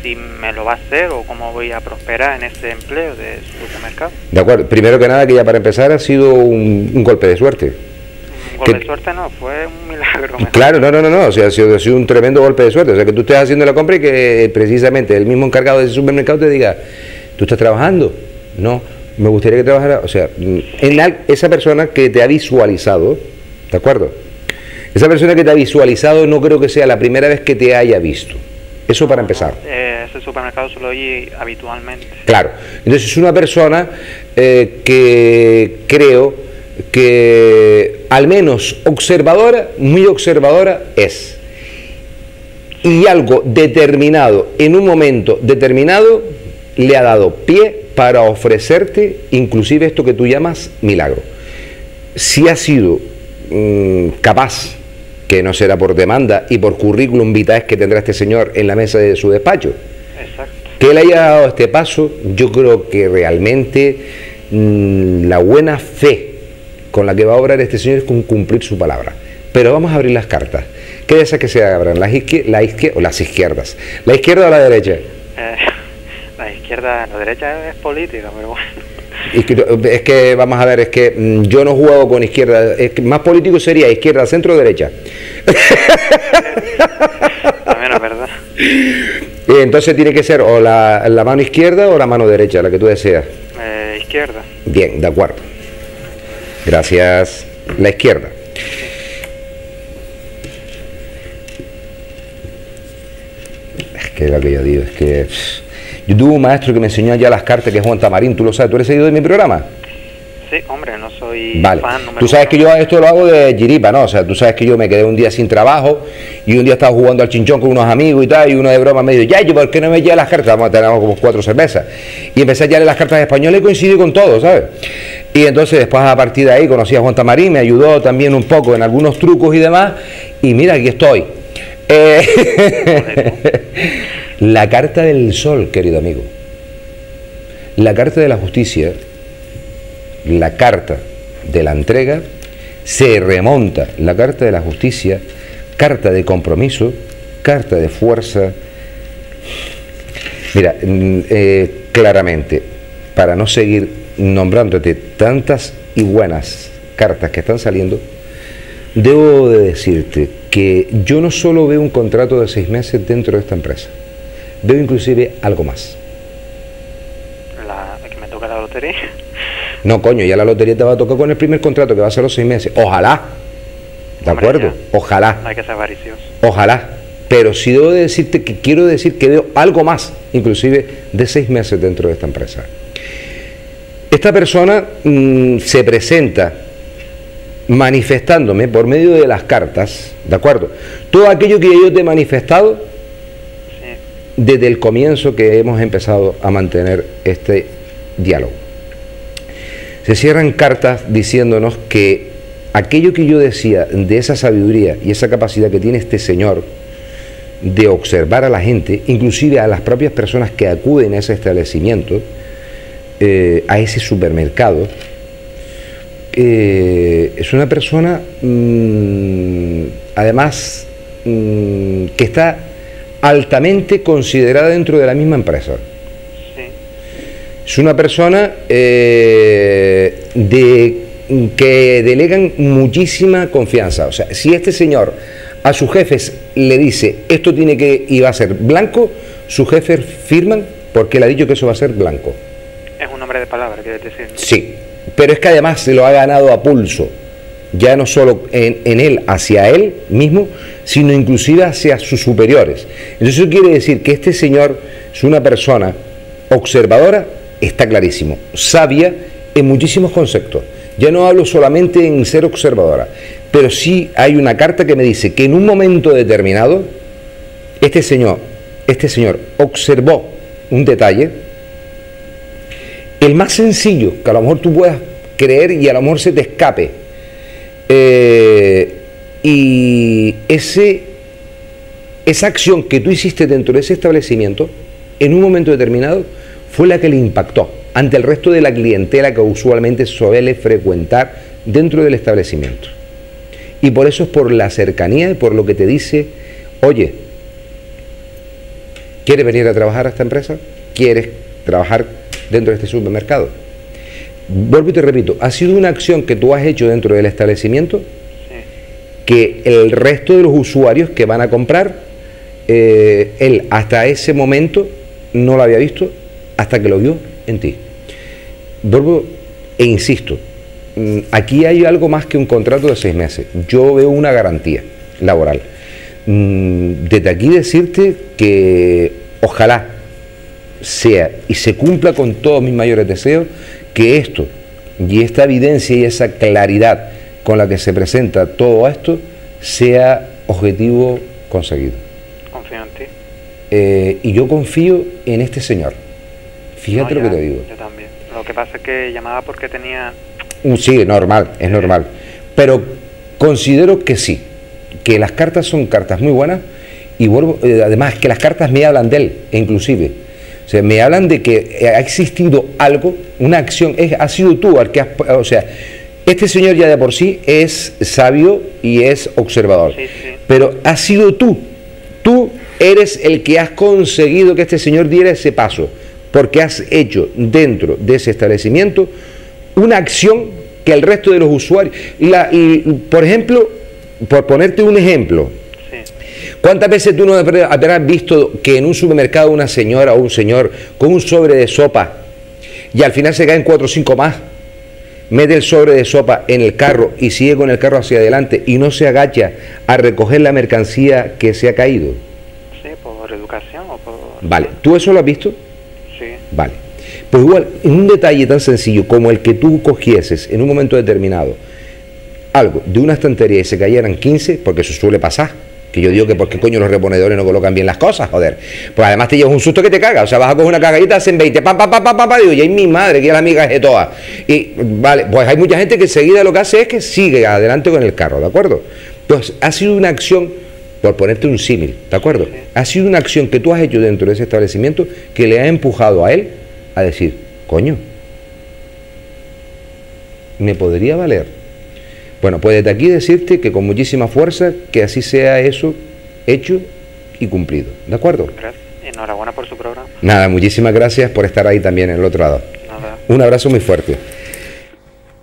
si me lo va a hacer o cómo voy a prosperar en ese empleo de supermercado. De acuerdo. Primero que nada, que ya para empezar ha sido un, un golpe de suerte. Un golpe Que- de suerte no, fue un milagro. mejor. Claro, no, no, no, no. O sea, ha sido, ha sido un tremendo golpe de suerte. O sea, que tú estés haciendo la compra y que eh, precisamente el mismo encargado de ese supermercado te diga, ¿tú estás trabajando? No, me gustaría que trabajara. O sea, en al- esa persona que te ha visualizado, ¿de acuerdo? Esa persona que te ha visualizado no creo que sea la primera vez que te haya visto. Eso para empezar. Eh, ese supermercado suelo ir habitualmente. Claro. Entonces es una persona eh, que creo que al menos observadora, muy observadora es. Y algo determinado, en un momento determinado, le ha dado pie para ofrecerte inclusive esto que tú llamas milagro. Si ha sido mm, capaz, que no será por demanda y por currículum vitae que tendrá este señor en la mesa de su despacho, Exacto. que él haya dado este paso, yo creo que realmente mm, la buena fe con la que va a obrar este señor es con cumplir su palabra. Pero vamos a abrir las cartas. ¿Qué de esas que se abran? Las, izquier- la izquier- o las izquierdas. ¿La izquierda o la derecha? Eh, la izquierda, la derecha es política, pero bueno. Es que, vamos a ver, es que mm, yo no juego con izquierda. Es que más político sería izquierda, centro o derecha. También es verdad. Entonces tiene que ser o la, la mano izquierda o la mano derecha, la que tú deseas. Eh, izquierda. Bien, de acuerdo. Gracias. La izquierda. Es que lo que yo digo es que. Yo tuve un maestro que me enseñó ya las cartas, que es Juan Tamarín, tú lo sabes, tú eres seguidor de mi programa. Sí, hombre, no soy Vale. fan Tú sabes uno. que yo esto lo hago de Giripa, ¿no? O sea, tú sabes que yo me quedé un día sin trabajo y un día estaba jugando al chinchón con unos amigos y tal, y uno de broma me dijo, ya, yo, ¿por qué no me llevas las cartas? Vamos a tener como cuatro cervezas. Y empecé a llevarle las cartas españolas y coincidí con todo, ¿sabes? Y entonces después a partir de ahí conocí a Juan Tamarín, me ayudó también un poco en algunos trucos y demás, y mira, aquí estoy. Eh, la carta del sol, querido amigo. La carta de la justicia la carta de la entrega, se remonta la carta de la justicia, carta de compromiso, carta de fuerza. Mira, mm, eh, claramente, para no seguir nombrándote tantas y buenas cartas que están saliendo, debo de decirte que yo no solo veo un contrato de seis meses dentro de esta empresa, veo inclusive algo más. La, que me toca la lotería. No, coño, ya la lotería te va a tocar con el primer contrato que va a ser los seis meses. Ojalá. ¿De Hombre, acuerdo? ya. Ojalá. No hay que ser avaricioso. Ojalá. Pero sí debo de decirte que quiero decir que veo algo más, inclusive de seis meses dentro de esta empresa. Esta persona mm, se presenta manifestándome por medio de las cartas, ¿de acuerdo? Todo aquello que yo te he manifestado. Desde el comienzo que hemos empezado a mantener este diálogo. Se cierran cartas diciéndonos que aquello que yo decía de esa sabiduría y esa capacidad que tiene este señor de observar a la gente, inclusive a las propias personas que acuden a ese establecimiento, eh, a ese supermercado, eh, es una persona, mm, además, mm, que está altamente considerada dentro de la misma empresa. Sí. Es una persona eh, de, que delegan muchísima confianza. O sea, si este señor a sus jefes le dice esto tiene que y va a ser blanco, sus jefes firman porque él ha dicho que eso va a ser blanco. Es un hombre de palabra, quieres decir. Sí, pero es que además se lo ha ganado a pulso, ya no solo en, él, hacia él mismo, sino inclusive hacia sus superiores. Entonces eso quiere decir que este señor es una persona observadora, está clarísimo, sabia en muchísimos conceptos. Ya no hablo solamente en ser observadora, pero sí hay una carta que me dice que en un momento determinado este señor, este señor observó un detalle, el más sencillo, que a lo mejor tú puedas creer y a lo mejor se te escape. Eh, y ese, esa acción que tú hiciste dentro de ese establecimiento, en un momento determinado, fue la que le impactó ante el resto de la clientela que usualmente suele frecuentar dentro del establecimiento. Y por eso es por la cercanía y por lo que te dice, oye, ¿quieres venir a trabajar a esta empresa? ¿Quieres trabajar dentro de este supermercado? Vuelvo y te repito, ha sido una acción que tú has hecho dentro del establecimiento que el resto de los usuarios que van a comprar, eh, él hasta ese momento no lo había visto hasta que lo vio en ti. Vuelvo e insisto, mm, aquí hay algo más que un contrato de seis meses. Yo veo una garantía laboral. Mm, desde aquí decirte que ojalá sea y se cumpla con todos mis mayores deseos que esto y esta evidencia y esa claridad con la que se presenta todo esto sea objetivo conseguido. Confío en ti. Eh, y yo confío en este señor. Fíjate lo que te digo. Yo también. Lo que pasa es que llamaba porque tenía... Mm, sí, normal, es normal. Pero considero que sí, que las cartas son cartas muy buenas y vuelvo, eh, además que las cartas me hablan de él, inclusive. Sea, me hablan de que ha existido algo, una acción, es, ha sido tú al que has, o sea, este señor ya de por sí es sabio y es observador, pero ha sido tú, tú eres el que has conseguido que este señor diera ese paso, porque has hecho dentro de ese establecimiento una acción que el resto de los usuarios, y, por ejemplo, por ponerte un ejemplo, ¿Cuántas veces tú no habrás visto que en un supermercado una señora o un señor con un sobre de sopa y al final se caen cuatro o cinco más? mete el sobre de sopa en el carro y sigue con el carro hacia adelante y no se agacha a recoger la mercancía que se ha caído? Sí, por educación o por... Vale, ¿tú eso lo has visto? Sí. Vale. Pues igual, en un detalle tan sencillo como el que tú cogieses en un momento determinado algo de una estantería y se cayeran 15, porque eso suele pasar, que yo digo que porque coño los reponedores no colocan bien las cosas, joder. Pues además te llevas un susto que te caga. O sea, vas a coger una cagadita, hacen 20, pam, pam, pam, pam, pam, pam, digo, y hay mi madre, que es la amiga de todas. Y vale, pues hay mucha gente que enseguida lo que hace es que sigue adelante con el carro, ¿de acuerdo? Pues ha sido una acción, por ponerte un símil, ¿de acuerdo? Ha sido una acción que tú has hecho dentro de ese establecimiento que le ha empujado a él a decir, coño, me podría valer bueno, pues desde aquí decirte que con muchísima fuerza que así sea eso hecho y cumplido. ¿De acuerdo? Gracias. Enhorabuena por su programa. Nada, muchísimas gracias por estar ahí también en el otro lado. Nada. Un abrazo muy fuerte.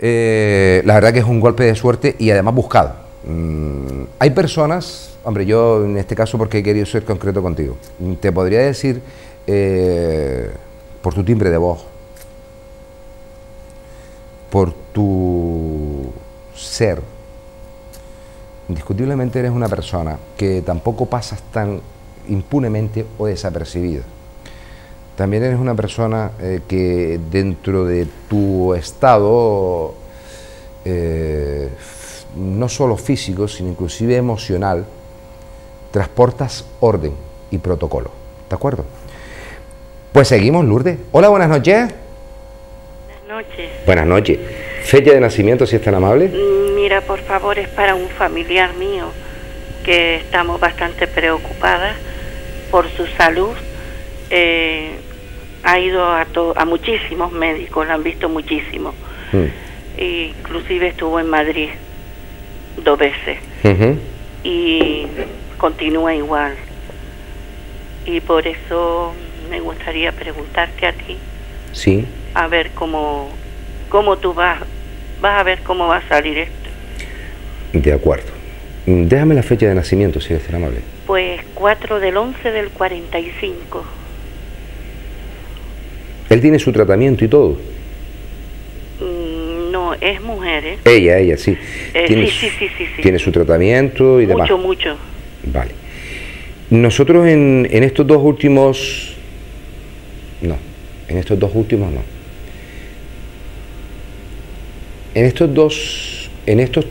Eh, la verdad que es un golpe de suerte y además buscado. Mm, hay personas, hombre, yo en este caso porque he querido ser concreto contigo, te podría decir eh, por tu timbre de voz, por tu ser, indiscutiblemente eres una persona que tampoco pasas tan impunemente o desapercibida. También eres una persona eh, que dentro de tu estado, eh, no solo físico, sino inclusive emocional, transportas orden y protocolo. ¿De acuerdo? Pues seguimos, Lourdes. Hola, buenas noches. Buenas noches. Buenas noches. ¿Fecha de nacimiento, si es tan amable? Mm, mira, por favor, es para un familiar mío que estamos bastante preocupadas por su salud. Eh, ha ido a, a muchísimos médicos, lo han visto muchísimo. Mm. Inclusive estuvo en Madrid dos veces. Y continúa igual. Y por eso me gustaría preguntarte a ti. Sí. A ver cómo, cómo tú vas vas a ver cómo va a salir esto. De acuerdo. Déjame la fecha de nacimiento, si eres tan amable. Pues 4 del 11 del 45. ¿Él tiene su tratamiento y todo? Mm, es mujer, ¿eh? Ella, ella, sí. Eh, tiene, sí, su- sí, sí, sí, sí. Tiene su tratamiento y demás. Mucho, mucho. Vale. Nosotros en, en estos dos últimos... No, en estos dos últimos no. En estos dos... En estos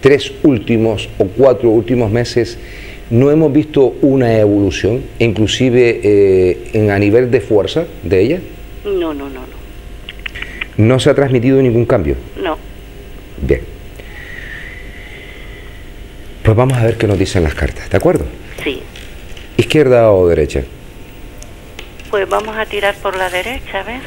tres últimos o cuatro últimos meses no hemos visto una evolución, inclusive eh, en, a nivel de fuerza de ella. No, no, no, no. No se ha transmitido ningún cambio. No. Bien. Pues vamos a ver qué nos dicen las cartas, ¿de acuerdo? Sí. ¿Izquierda o derecha? Pues vamos a tirar por la derecha, a ver.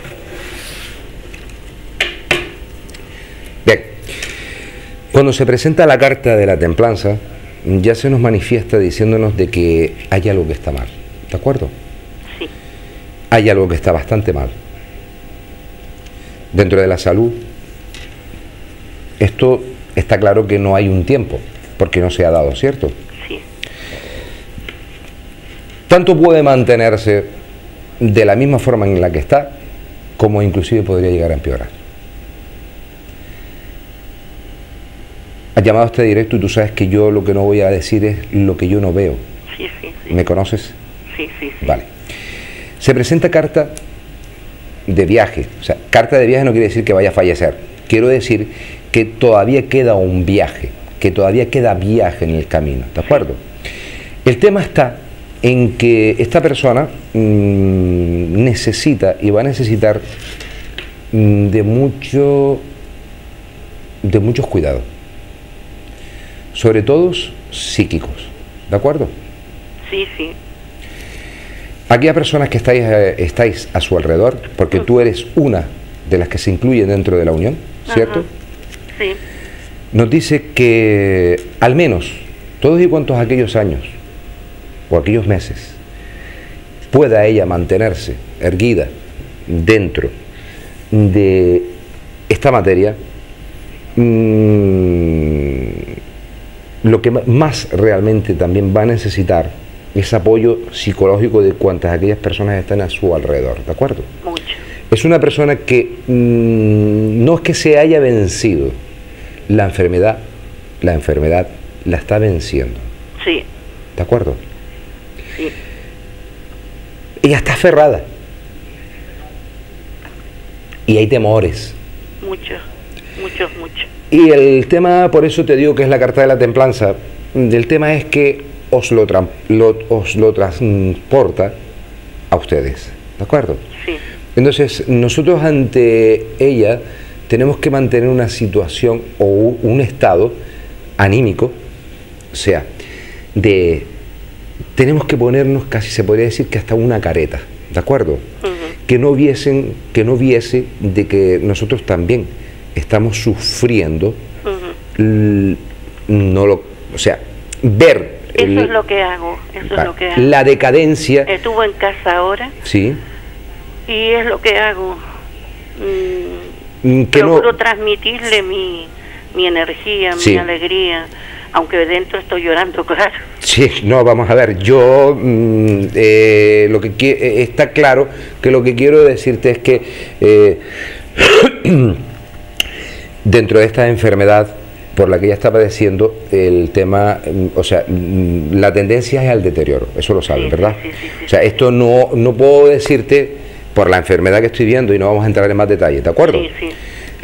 Cuando se presenta la carta de la templanza, ya se nos manifiesta diciéndonos de que hay algo que está mal, ¿de acuerdo? Sí. Hay algo que está bastante mal. Dentro de la salud, esto está claro que no hay un tiempo, porque no se ha dado, ¿cierto? Sí. tanto puede mantenerse de la misma forma en la que está, como inclusive podría llegar a empeorar. Has llamado a este directo y tú sabes que yo lo que no voy a decir es lo que yo no veo. Sí, sí, sí. ¿Me conoces? Sí, sí, sí. Vale. Se presenta carta de viaje. O sea, carta de viaje no quiere decir que vaya a fallecer. Quiero decir que todavía queda un viaje, que todavía queda viaje en el camino. ¿De acuerdo? El tema está en que esta persona mm, necesita y va a necesitar mm, de mucho de muchos cuidados. Sobre todo psíquicos. ¿De acuerdo? Sí, sí. Aquellas personas que estáis, eh, estáis a su alrededor, porque tú eres una de las que se incluyen dentro de la unión, ¿cierto? Sí. Nos dice que al menos todos y cuantos aquellos años o aquellos meses pueda ella mantenerse erguida dentro de esta materia, mm, lo que más realmente también va a necesitar es apoyo psicológico de cuantas aquellas personas están a su alrededor, ¿de acuerdo? Mucho. Es una persona que mm, no es que se haya vencido la enfermedad, la enfermedad la está venciendo, Sí, ¿de acuerdo? sí. Ella está aferrada. Y hay temores. Mucho. Mucho, mucho. Y el tema, por eso te digo que es la carta de la templanza, del tema es que os lo, lo- os lo transporta a ustedes, ¿de acuerdo? Sí. Entonces, nosotros ante ella tenemos que mantener una situación o un estado anímico, o sea, de tenemos que ponernos casi se podría decir que hasta una careta, ¿de acuerdo? Que no viesen, que no viese de que nosotros también estamos sufriendo no lo, o sea, ver Eso el- es lo que hago. Eso es lo que hago. la decadencia, Estuvo en casa ahora sí, y es lo que hago. Mm, que no, transmitirle mi, mi energía, Sí. mi alegría, aunque dentro estoy llorando, claro. Sí, no, vamos a ver, yo mm, eh, lo que eh, está claro que lo que quiero decirte es que eh, dentro de esta enfermedad por la que ella está padeciendo, el tema, mm, o sea, mm, la tendencia es al deterioro, eso lo saben, ¿verdad? sí, sí, sí, sí. O sea, esto no, no puedo decirte por la enfermedad que estoy viendo y no vamos a entrar en más detalles, ¿de acuerdo?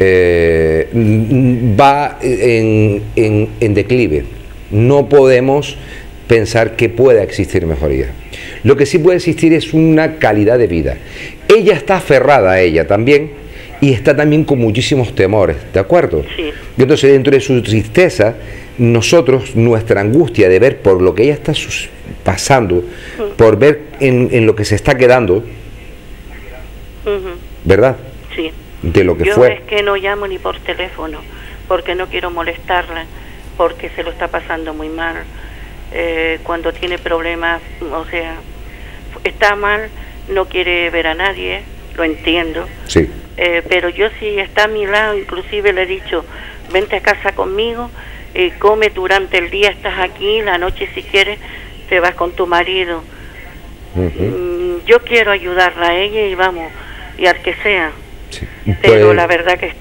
Eh, va en, en- en declive. No podemos pensar que pueda existir mejoría. Lo que sí puede existir es una calidad de vida. Ella está aferrada a ella también y está también con muchísimos temores, ¿de acuerdo? Sí. Y entonces dentro de su tristeza, nosotros, nuestra angustia de ver por lo que ella está pasando, por ver en, en lo que se está quedando. ¿verdad? Sí. De lo que Yo fue. es que no llamo ni por teléfono, porque no quiero molestarla, porque se lo está pasando muy mal. Eh, cuando tiene problemas, o sea, está mal, no quiere ver a nadie, lo entiendo. Sí. Eh, pero yo si está a mi lado, inclusive le he dicho, vente a casa conmigo, y come durante el día, estás aquí, la noche si quieres, te vas con tu marido. Mm, yo quiero ayudarla a ella y vamos, y al que sea, Sí. Pero Pues, la verdad que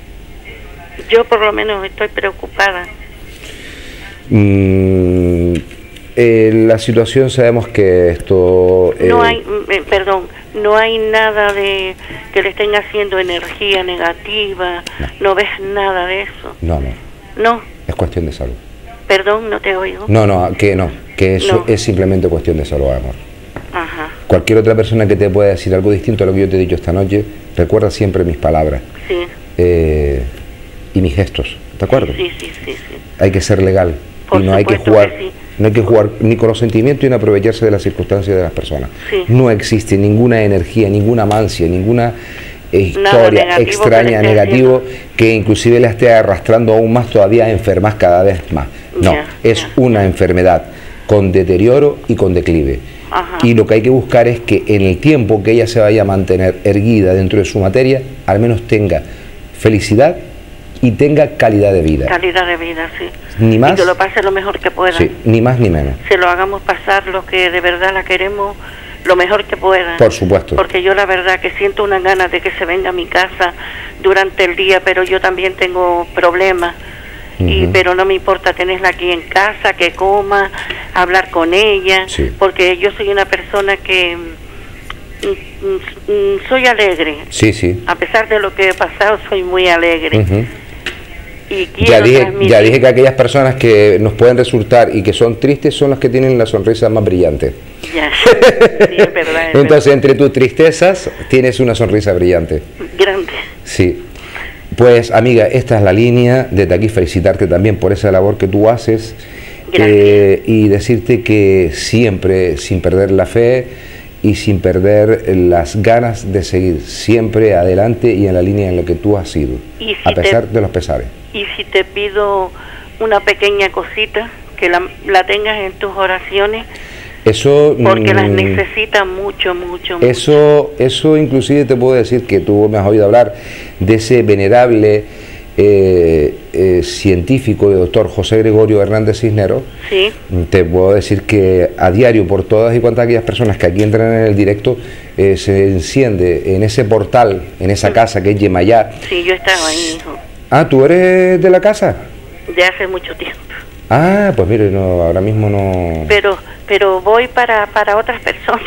yo por lo menos estoy preocupada. mm, eh, la situación sabemos que esto... No eh, hay, mm, eh, perdón, no hay nada de que le estén haciendo energía negativa, no ves nada de eso. No, no, No, es cuestión de salud. perdón, no te oigo. No, no, que no, que eso No. es simplemente cuestión de salud, amor. Ajá, Cualquier otra persona que te pueda decir algo distinto a lo que yo te he dicho esta noche, recuerda siempre mis palabras sí. eh, y mis gestos, ¿de acuerdo? Sí, sí, sí, sí. Hay que ser legal Por y no hay que jugar, que sí. no hay que jugar ni con los sentimientos ni aprovecharse de las circunstancias de las personas. Sí. No existe ninguna energía, ninguna mancia, ninguna eh, historia negativo que extraña, esté negativo, que inclusive la esté arrastrando aún más todavía a enfermas cada vez más. No, es una enfermedad con deterioro y con declive. Ajá. Y lo que hay que buscar es que en el tiempo que ella se vaya a mantener erguida dentro de su materia, al menos tenga felicidad y tenga calidad de vida. Calidad de vida, sí. Ni más. Y que lo pase lo mejor que pueda. Sí, ni más ni menos. Se lo hagamos pasar lo que de verdad la queremos lo mejor que pueda. Por supuesto. Porque yo la verdad que siento una ganas de que se venga a mi casa durante el día, pero yo también tengo problemas. y pero no me importa tenerla aquí en casa, que coma, hablar con ella, Sí. porque yo soy una persona que mm, mm, mm, soy alegre. Sí, sí. A pesar de lo que he pasado, soy muy alegre. Ujú. Y Ya dije, transmitir- ya dije que aquellas personas que nos pueden resultar y que son tristes son las que tienen la sonrisa más brillante. Ya. Sí, es verdad, es Entonces, entre tus tristezas tienes una sonrisa brillante. grande. Sí. Pues, amiga, esta es la línea. Desde aquí felicitarte también por esa labor que tú haces. Eh, y decirte que siempre, sin perder la fe y sin perder las ganas de seguir siempre adelante y en la línea en la que tú has sido, si a te- pesar de los pesares. Y si te pido una pequeña cosita, que la, la tengas en tus oraciones, Eso, porque las mm, necesitas mucho, mucho, mucho. Eso, eso inclusive te puedo decir que tú me has oído hablar de ese venerable eh, eh, científico, el doctor José Gregorio Hernández Cisneros. Sí, Te puedo decir que a diario, por todas y cuantas aquellas personas que aquí entran en el directo, eh, se enciende en ese portal, en esa casa que es Yemayá. sí, yo estaba ahí, hijo, Ah, ¿tú eres de la casa? de hace mucho tiempo. Ah, pues mire, no, ahora mismo no... Pero pero voy para, para otras personas.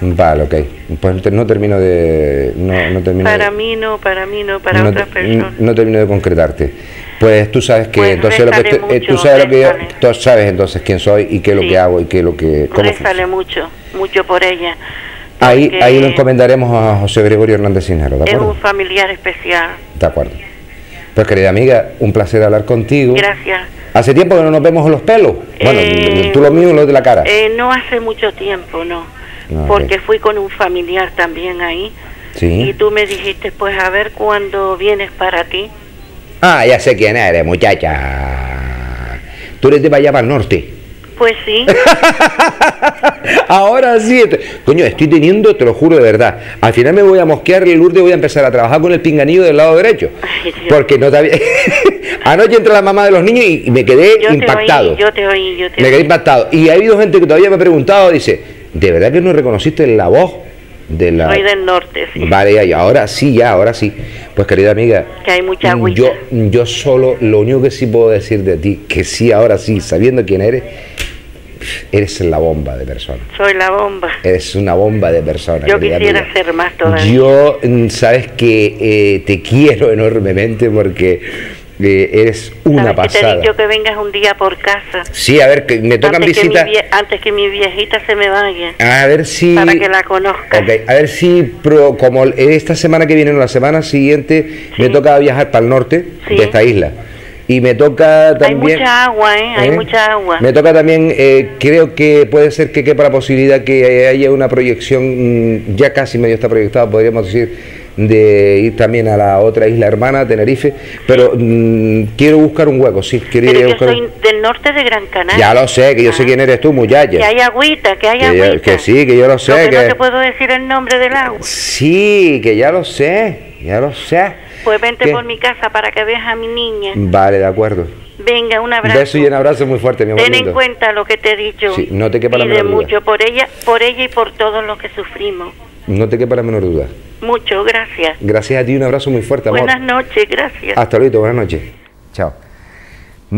Vale, ok. Pues no termino de... No, no termino Para de- mí no, para mí no, para no, otras personas. no termino de concretarte. Pues tú sabes que Pues entonces lo que eh, tú lo que rézale. tú sabes entonces quién soy y qué es lo que hago y qué es lo que cómo Rézale mucho, mucho por ella. ahí ahí lo encomendaremos a José Gregorio Hernández Cisneros, ¿de Es acuerdo? un familiar especial. De acuerdo. Pues querida amiga, un placer hablar contigo. Gracias. Hace tiempo que no nos vemos los pelos. Bueno, Eh, tú lo mío y lo de la cara. Eh, no hace mucho tiempo, no. Ah, Porque fui con un familiar también ahí. Y sí. tú me dijiste, pues a ver cuándo vienes para ti. Ah, ya sé quién eres, muchacha. Tú eres de Valladolid al norte. Pues sí, Ahora sí. te- Coño, estoy teniendo, te lo juro de verdad. Al final me voy a mosquear el Lourdes, voy a empezar a trabajar con el pinganillo del lado derecho. Ay. Porque no te había... Anoche entró la mamá de los niños y me quedé yo impactado. te oí, yo te oí, yo te Me quedé oí. impactado. Y ha habido gente que todavía me ha preguntado, dice, ¿de verdad que no reconociste la voz de la... Soy del norte, sí. Vale, ya, y ahora sí, ya, ahora sí. Pues querida amiga, Que hay mucha agüita. yo, yo solo, lo único que sí puedo decir de ti, que sí, ahora sí, sabiendo quién eres, eres la bomba de persona. Soy la bomba. Eres una bomba de persona. Yo quisiera amiga. ser más todavía. Yo, mm, sabes que eh, te quiero enormemente porque eh, eres una ¿Sabes que te pasada. dicho que vengas un día por casa? Sí, a ver, que me tocan Antes que, visitas. vie- antes que mi viejita se me vaya. A ver si. Para que la conozcas. Ok, a ver si, pro- como esta semana que viene o la semana siguiente, me toca viajar para el norte Sí. de esta isla. Y me toca Hay también. mucha agua, ¿eh? Hay ¿eh? mucha agua. Me toca también, eh, creo que puede ser que quepa la posibilidad que haya una proyección, mm, ya casi medio está proyectado, podríamos decir, de ir también a la otra isla hermana, Tenerife. Pero mm, quiero buscar un hueco, sí, quiero ir Pero yo buscar soy un- del norte de Gran Canaria. Ya lo sé, que yo sé Ah. quién eres tú, muchacha. Que hay agüita, que hay Que yo- agüita. que sí, que yo lo sé, Lo que, que- no te puedo decir el nombre del agua. Sí, que ya lo sé, ya lo sé. Pues vente ¿Qué? por mi casa para que veas a mi niña. Vale, de acuerdo. Venga, un Un abrazo. beso y un abrazo muy fuerte, mi amor. Ten en cuenta lo que te he dicho. Sí, no te quepa la menor duda. mucho por ella, por ella y por todos los que sufrimos. No te quepa la menor duda. Mucho, gracias. Gracias a ti, un abrazo muy fuerte, amor. Buenas noches, gracias. Hasta luego, buenas noches. Chao.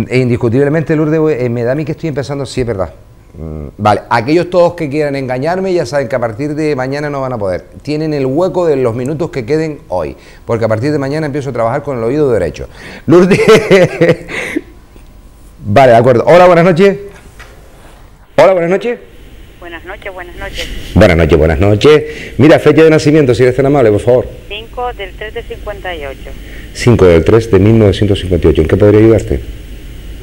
E indiscutiblemente, Lourdes, eh, me da a mí que estoy empezando, sí es verdad. Mm, Vale, aquellos todos que quieran engañarme ya saben que a partir de mañana no van a poder. Tienen el hueco de los minutos que queden hoy, porque a partir de mañana empiezo a trabajar con el oído derecho. Lourdes. vale, de acuerdo. Hola, buenas noches. Hola, buenas noches. Buenas noches, buenas noches. Buenas noches, buenas noches. Mira, fecha de nacimiento, si eres tan amable, por favor. 5 del 3 de 58. 5 del 3 de 1958. ¿En qué podría ayudarte?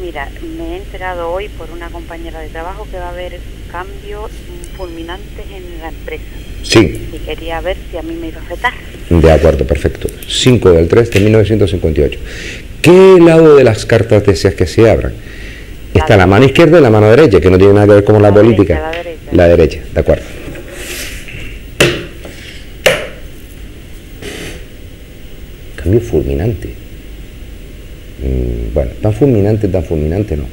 Mira, me he enterado hoy por una compañera de trabajo que va a haber cambios fulminantes en la empresa. Sí, Y quería ver si a mí me iba a afectar. de acuerdo, perfecto. 5 del 3 de 1958. ¿Qué lado de las cartas deseas que se abran? Está la mano izquierda y la mano derecha, que no tiene nada que ver con la, La política. derecha, la derecha. La derecha, de acuerdo. Cambio fulminante. Mm, bueno, tan fulminante, tan fulminante no.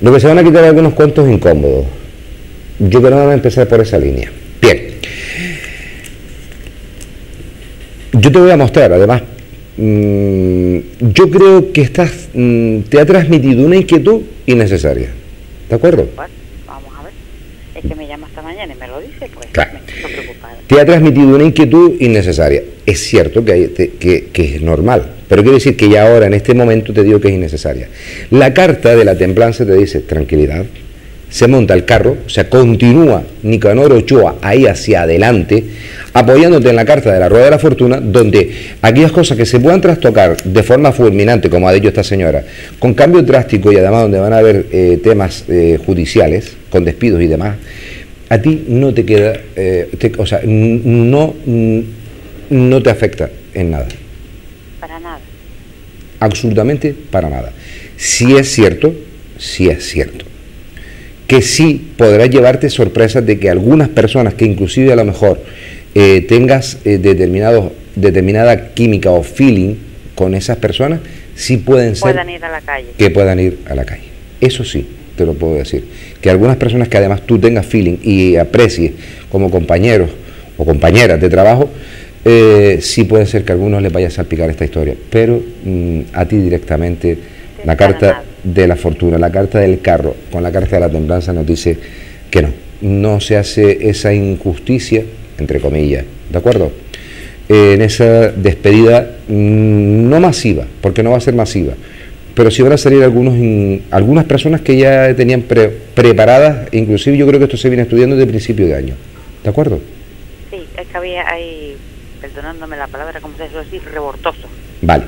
Lo que se van a quitar algunos cuentos incómodos. Yo creo que vamos a empezar por esa línea. Bien. Yo te voy a mostrar, además, mm, yo creo que estás, mm, te ha transmitido una inquietud innecesaria. ¿De acuerdo? Bueno, vamos a ver. Es que me llama esta mañana y me lo dice, pues Claro. Te ha transmitido una inquietud innecesaria. Es cierto que, hay- te- que, que es normal, pero quiero decir que ya ahora, en este momento, te digo que es innecesaria. La carta de la templanza te dice tranquilidad, se monta el carro, o sea, continúa Nicanor Ochoa ahí hacia adelante, apoyándote en la carta de la Rueda de la Fortuna, donde aquellas cosas que se puedan trastocar de forma fulminante, como ha dicho esta señora, con cambio drástico y además donde van a haber eh, temas eh, judiciales, con despidos y demás, a ti no te queda, eh, te- o sea, no, no te afecta en nada, Para nada. absolutamente para nada. Si es cierto, si es cierto, que sí podrás llevarte sorpresas de que algunas personas que inclusive a lo mejor eh, tengas eh, determinados, determinada química o feeling con esas personas, sí pueden ser Puedan ir a la calle. que puedan ir a la calle. Eso sí, te lo puedo decir. Que algunas personas que además tú tengas feeling y aprecies como compañeros o compañeras de trabajo, eh, sí puede ser que a algunos les vaya a salpicar esta historia. Pero mm, a ti directamente, la carta nada. de la fortuna, la carta del carro, con la carta de la templanza nos dice que no. No se hace esa injusticia, entre comillas, ¿de acuerdo? en esa despedida mm, no masiva, porque no va a ser masiva, pero sí van a salir algunos in- algunas personas que ya tenían pre- preparadas, inclusive yo creo que esto se viene estudiando desde principio de año, ¿de acuerdo? Sí, es que había ahí, perdonándome la palabra, como se suele decir, rebortoso. Vale,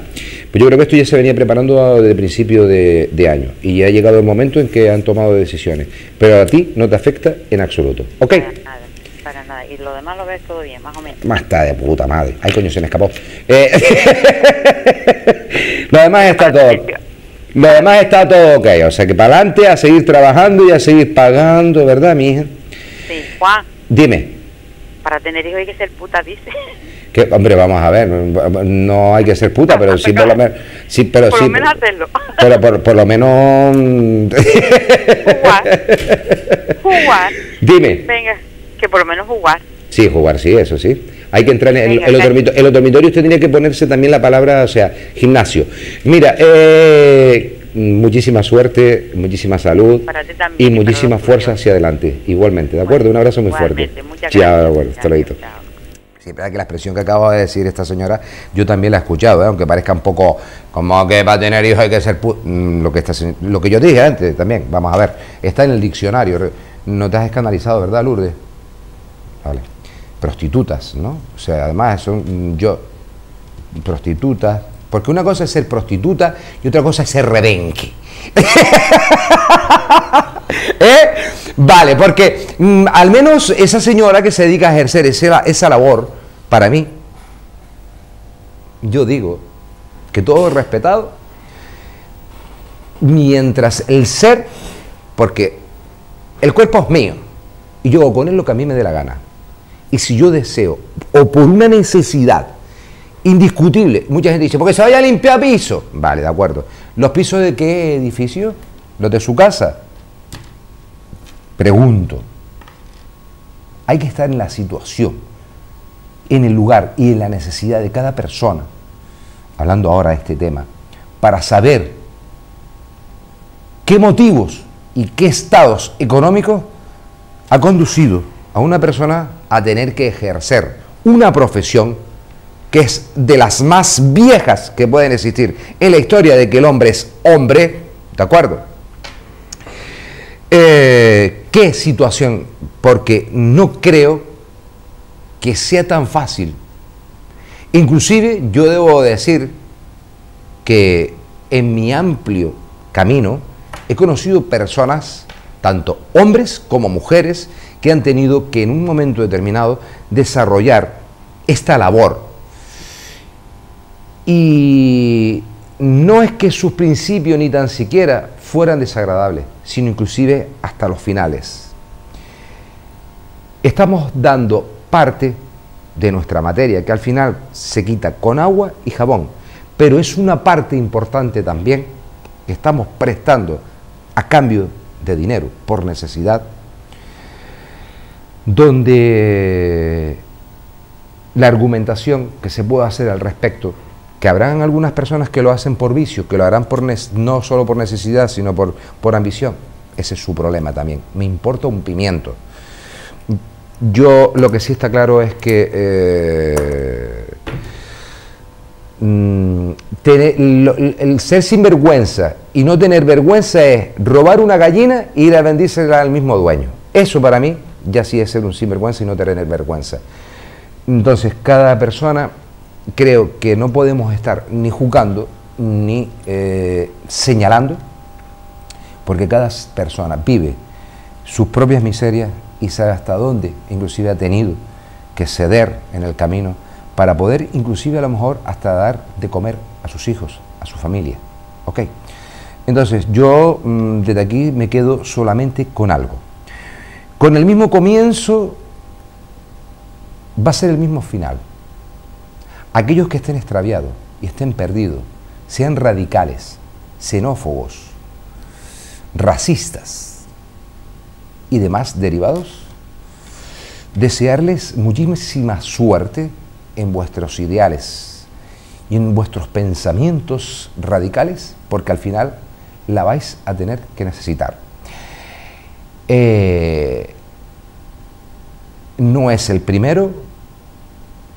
pues yo creo que esto ya se venía preparando desde principio de, de año y ya ha llegado el momento en que han tomado decisiones, pero a ti no te afecta en absoluto, ¿ok? Para nada, para nada. Y lo demás lo ves todo bien, más o menos. Más está de puta madre. Ay, coño, se me escapó. Eh, lo demás está todo. Lo demás está todo ok. O sea que para adelante a seguir trabajando y a seguir pagando, ¿verdad, mi hija? Sí, Juan, Dime. para tener hijos hay que ser puta, dice. Que, hombre, vamos a ver, no hay que ser puta, pero sí por lo menos, sí, pero Por sí, lo menos hacerlo. pero por, por lo menos, Jugar. Jugar. dime, Venga, que por lo menos jugar. sí, jugar, sí, eso sí. Hay que entrar en, en- Venga, en los, venga. dormito- en los dormitorios, usted tiene que ponerse también la palabra, o sea, gimnasio. Mira, eh, muchísima suerte, muchísima salud también, y muchísima fuerza hacia adelante, igualmente, ¿de acuerdo? Un abrazo muy fuerte. Muchas Chao, gracias. Chao. Sí, es verdad que la expresión que acaba de decir esta señora, yo también la he escuchado, ¿eh? aunque parezca un poco como que para tener hijos hay que ser... pu- Mm, Lo que, esta lo que yo dije antes también, vamos a ver, está en el diccionario. No te has escandalizado, ¿verdad, Lourdes? Vale. Prostitutas, ¿no? O sea, además son mm, yo, prostitutas, porque una cosa es ser prostituta y otra cosa es ser rebenque. ¿Eh? Vale, porque mm, al menos esa señora que se dedica a ejercer esa, esa labor, para mí, yo digo que todo es respetado mientras el ser, porque el cuerpo es mío y yo con él lo que a mí me dé la gana. Y si yo deseo, o por una necesidad indiscutible, mucha gente dice, porque se vaya a limpiar piso. Vale, de acuerdo. ¿Los pisos de qué edificio? ¿Los de su casa? Pregunto. Hay que estar en la situación, en el lugar y en la necesidad de cada persona, hablando ahora de este tema, para saber qué motivos y qué estados económicos ha conducido a una persona a tener que ejercer una profesión que es de las más viejas que pueden existir en la historia de que el hombre es hombre, ¿de acuerdo? Eh, ¿Qué situación? Porque no creo que sea tan fácil. Inclusive yo debo decir que en mi amplio camino he conocido personas, tanto hombres como mujeres, que han tenido que en un momento determinado desarrollar esta labor. Y no es que sus principios ni tan siquiera fueran desagradables, sino inclusive hasta los finales. Estamos dando parte de nuestra materia, que al final se quita con agua y jabón, pero es una parte importante también que estamos prestando a cambio de dinero, por necesidad, donde la argumentación que se puede hacer al respecto, que habrán algunas personas que lo hacen por vicio, que lo harán por no solo por necesidad, sino por, por ambición. Ese es su problema también. Me importa un pimiento. Yo lo que sí está claro es que eh, mm, el, ser sinvergüenza y no tener vergüenza es robar una gallina e ir a vendírsela al mismo dueño. Eso para mí ya sí es ser un sinvergüenza y no tener vergüenza. Entonces, cada persona creo que no podemos estar ni juzgando ni eh, señalando, porque cada persona vive sus propias miserias y sabe hasta dónde inclusive ha tenido que ceder en el camino para poder inclusive a lo mejor hasta dar de comer a sus hijos, a su familia. ¿Ok? Entonces yo mm, desde aquí me quedo solamente con algo. Con el mismo comienzo va a ser el mismo final. Aquellos que estén extraviados y estén perdidos, sean radicales, xenófobos, racistas y demás derivados, desearles muchísima suerte en vuestros ideales y en vuestros pensamientos radicales, porque al final la vais a tener que necesitar. Eh, no es el primero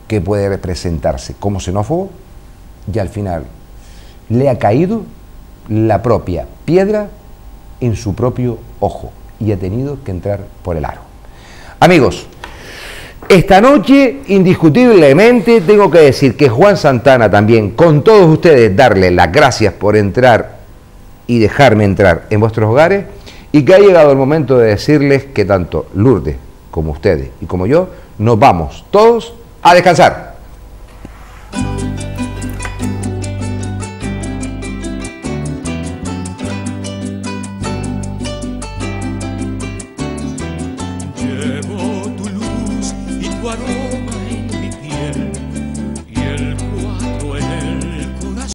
que puede representarse como xenófobo y al final le ha caído la propia piedra en su propio ojo y ha tenido que entrar por el aro. Amigos, esta noche, indiscutiblemente, tengo que decir que Juan Santana también, con todos ustedes, darle las gracias por entrar y dejarme entrar en vuestros hogares y que ha llegado el momento de decirles que tanto Lourdes como ustedes y como yo nos vamos todos a descansar.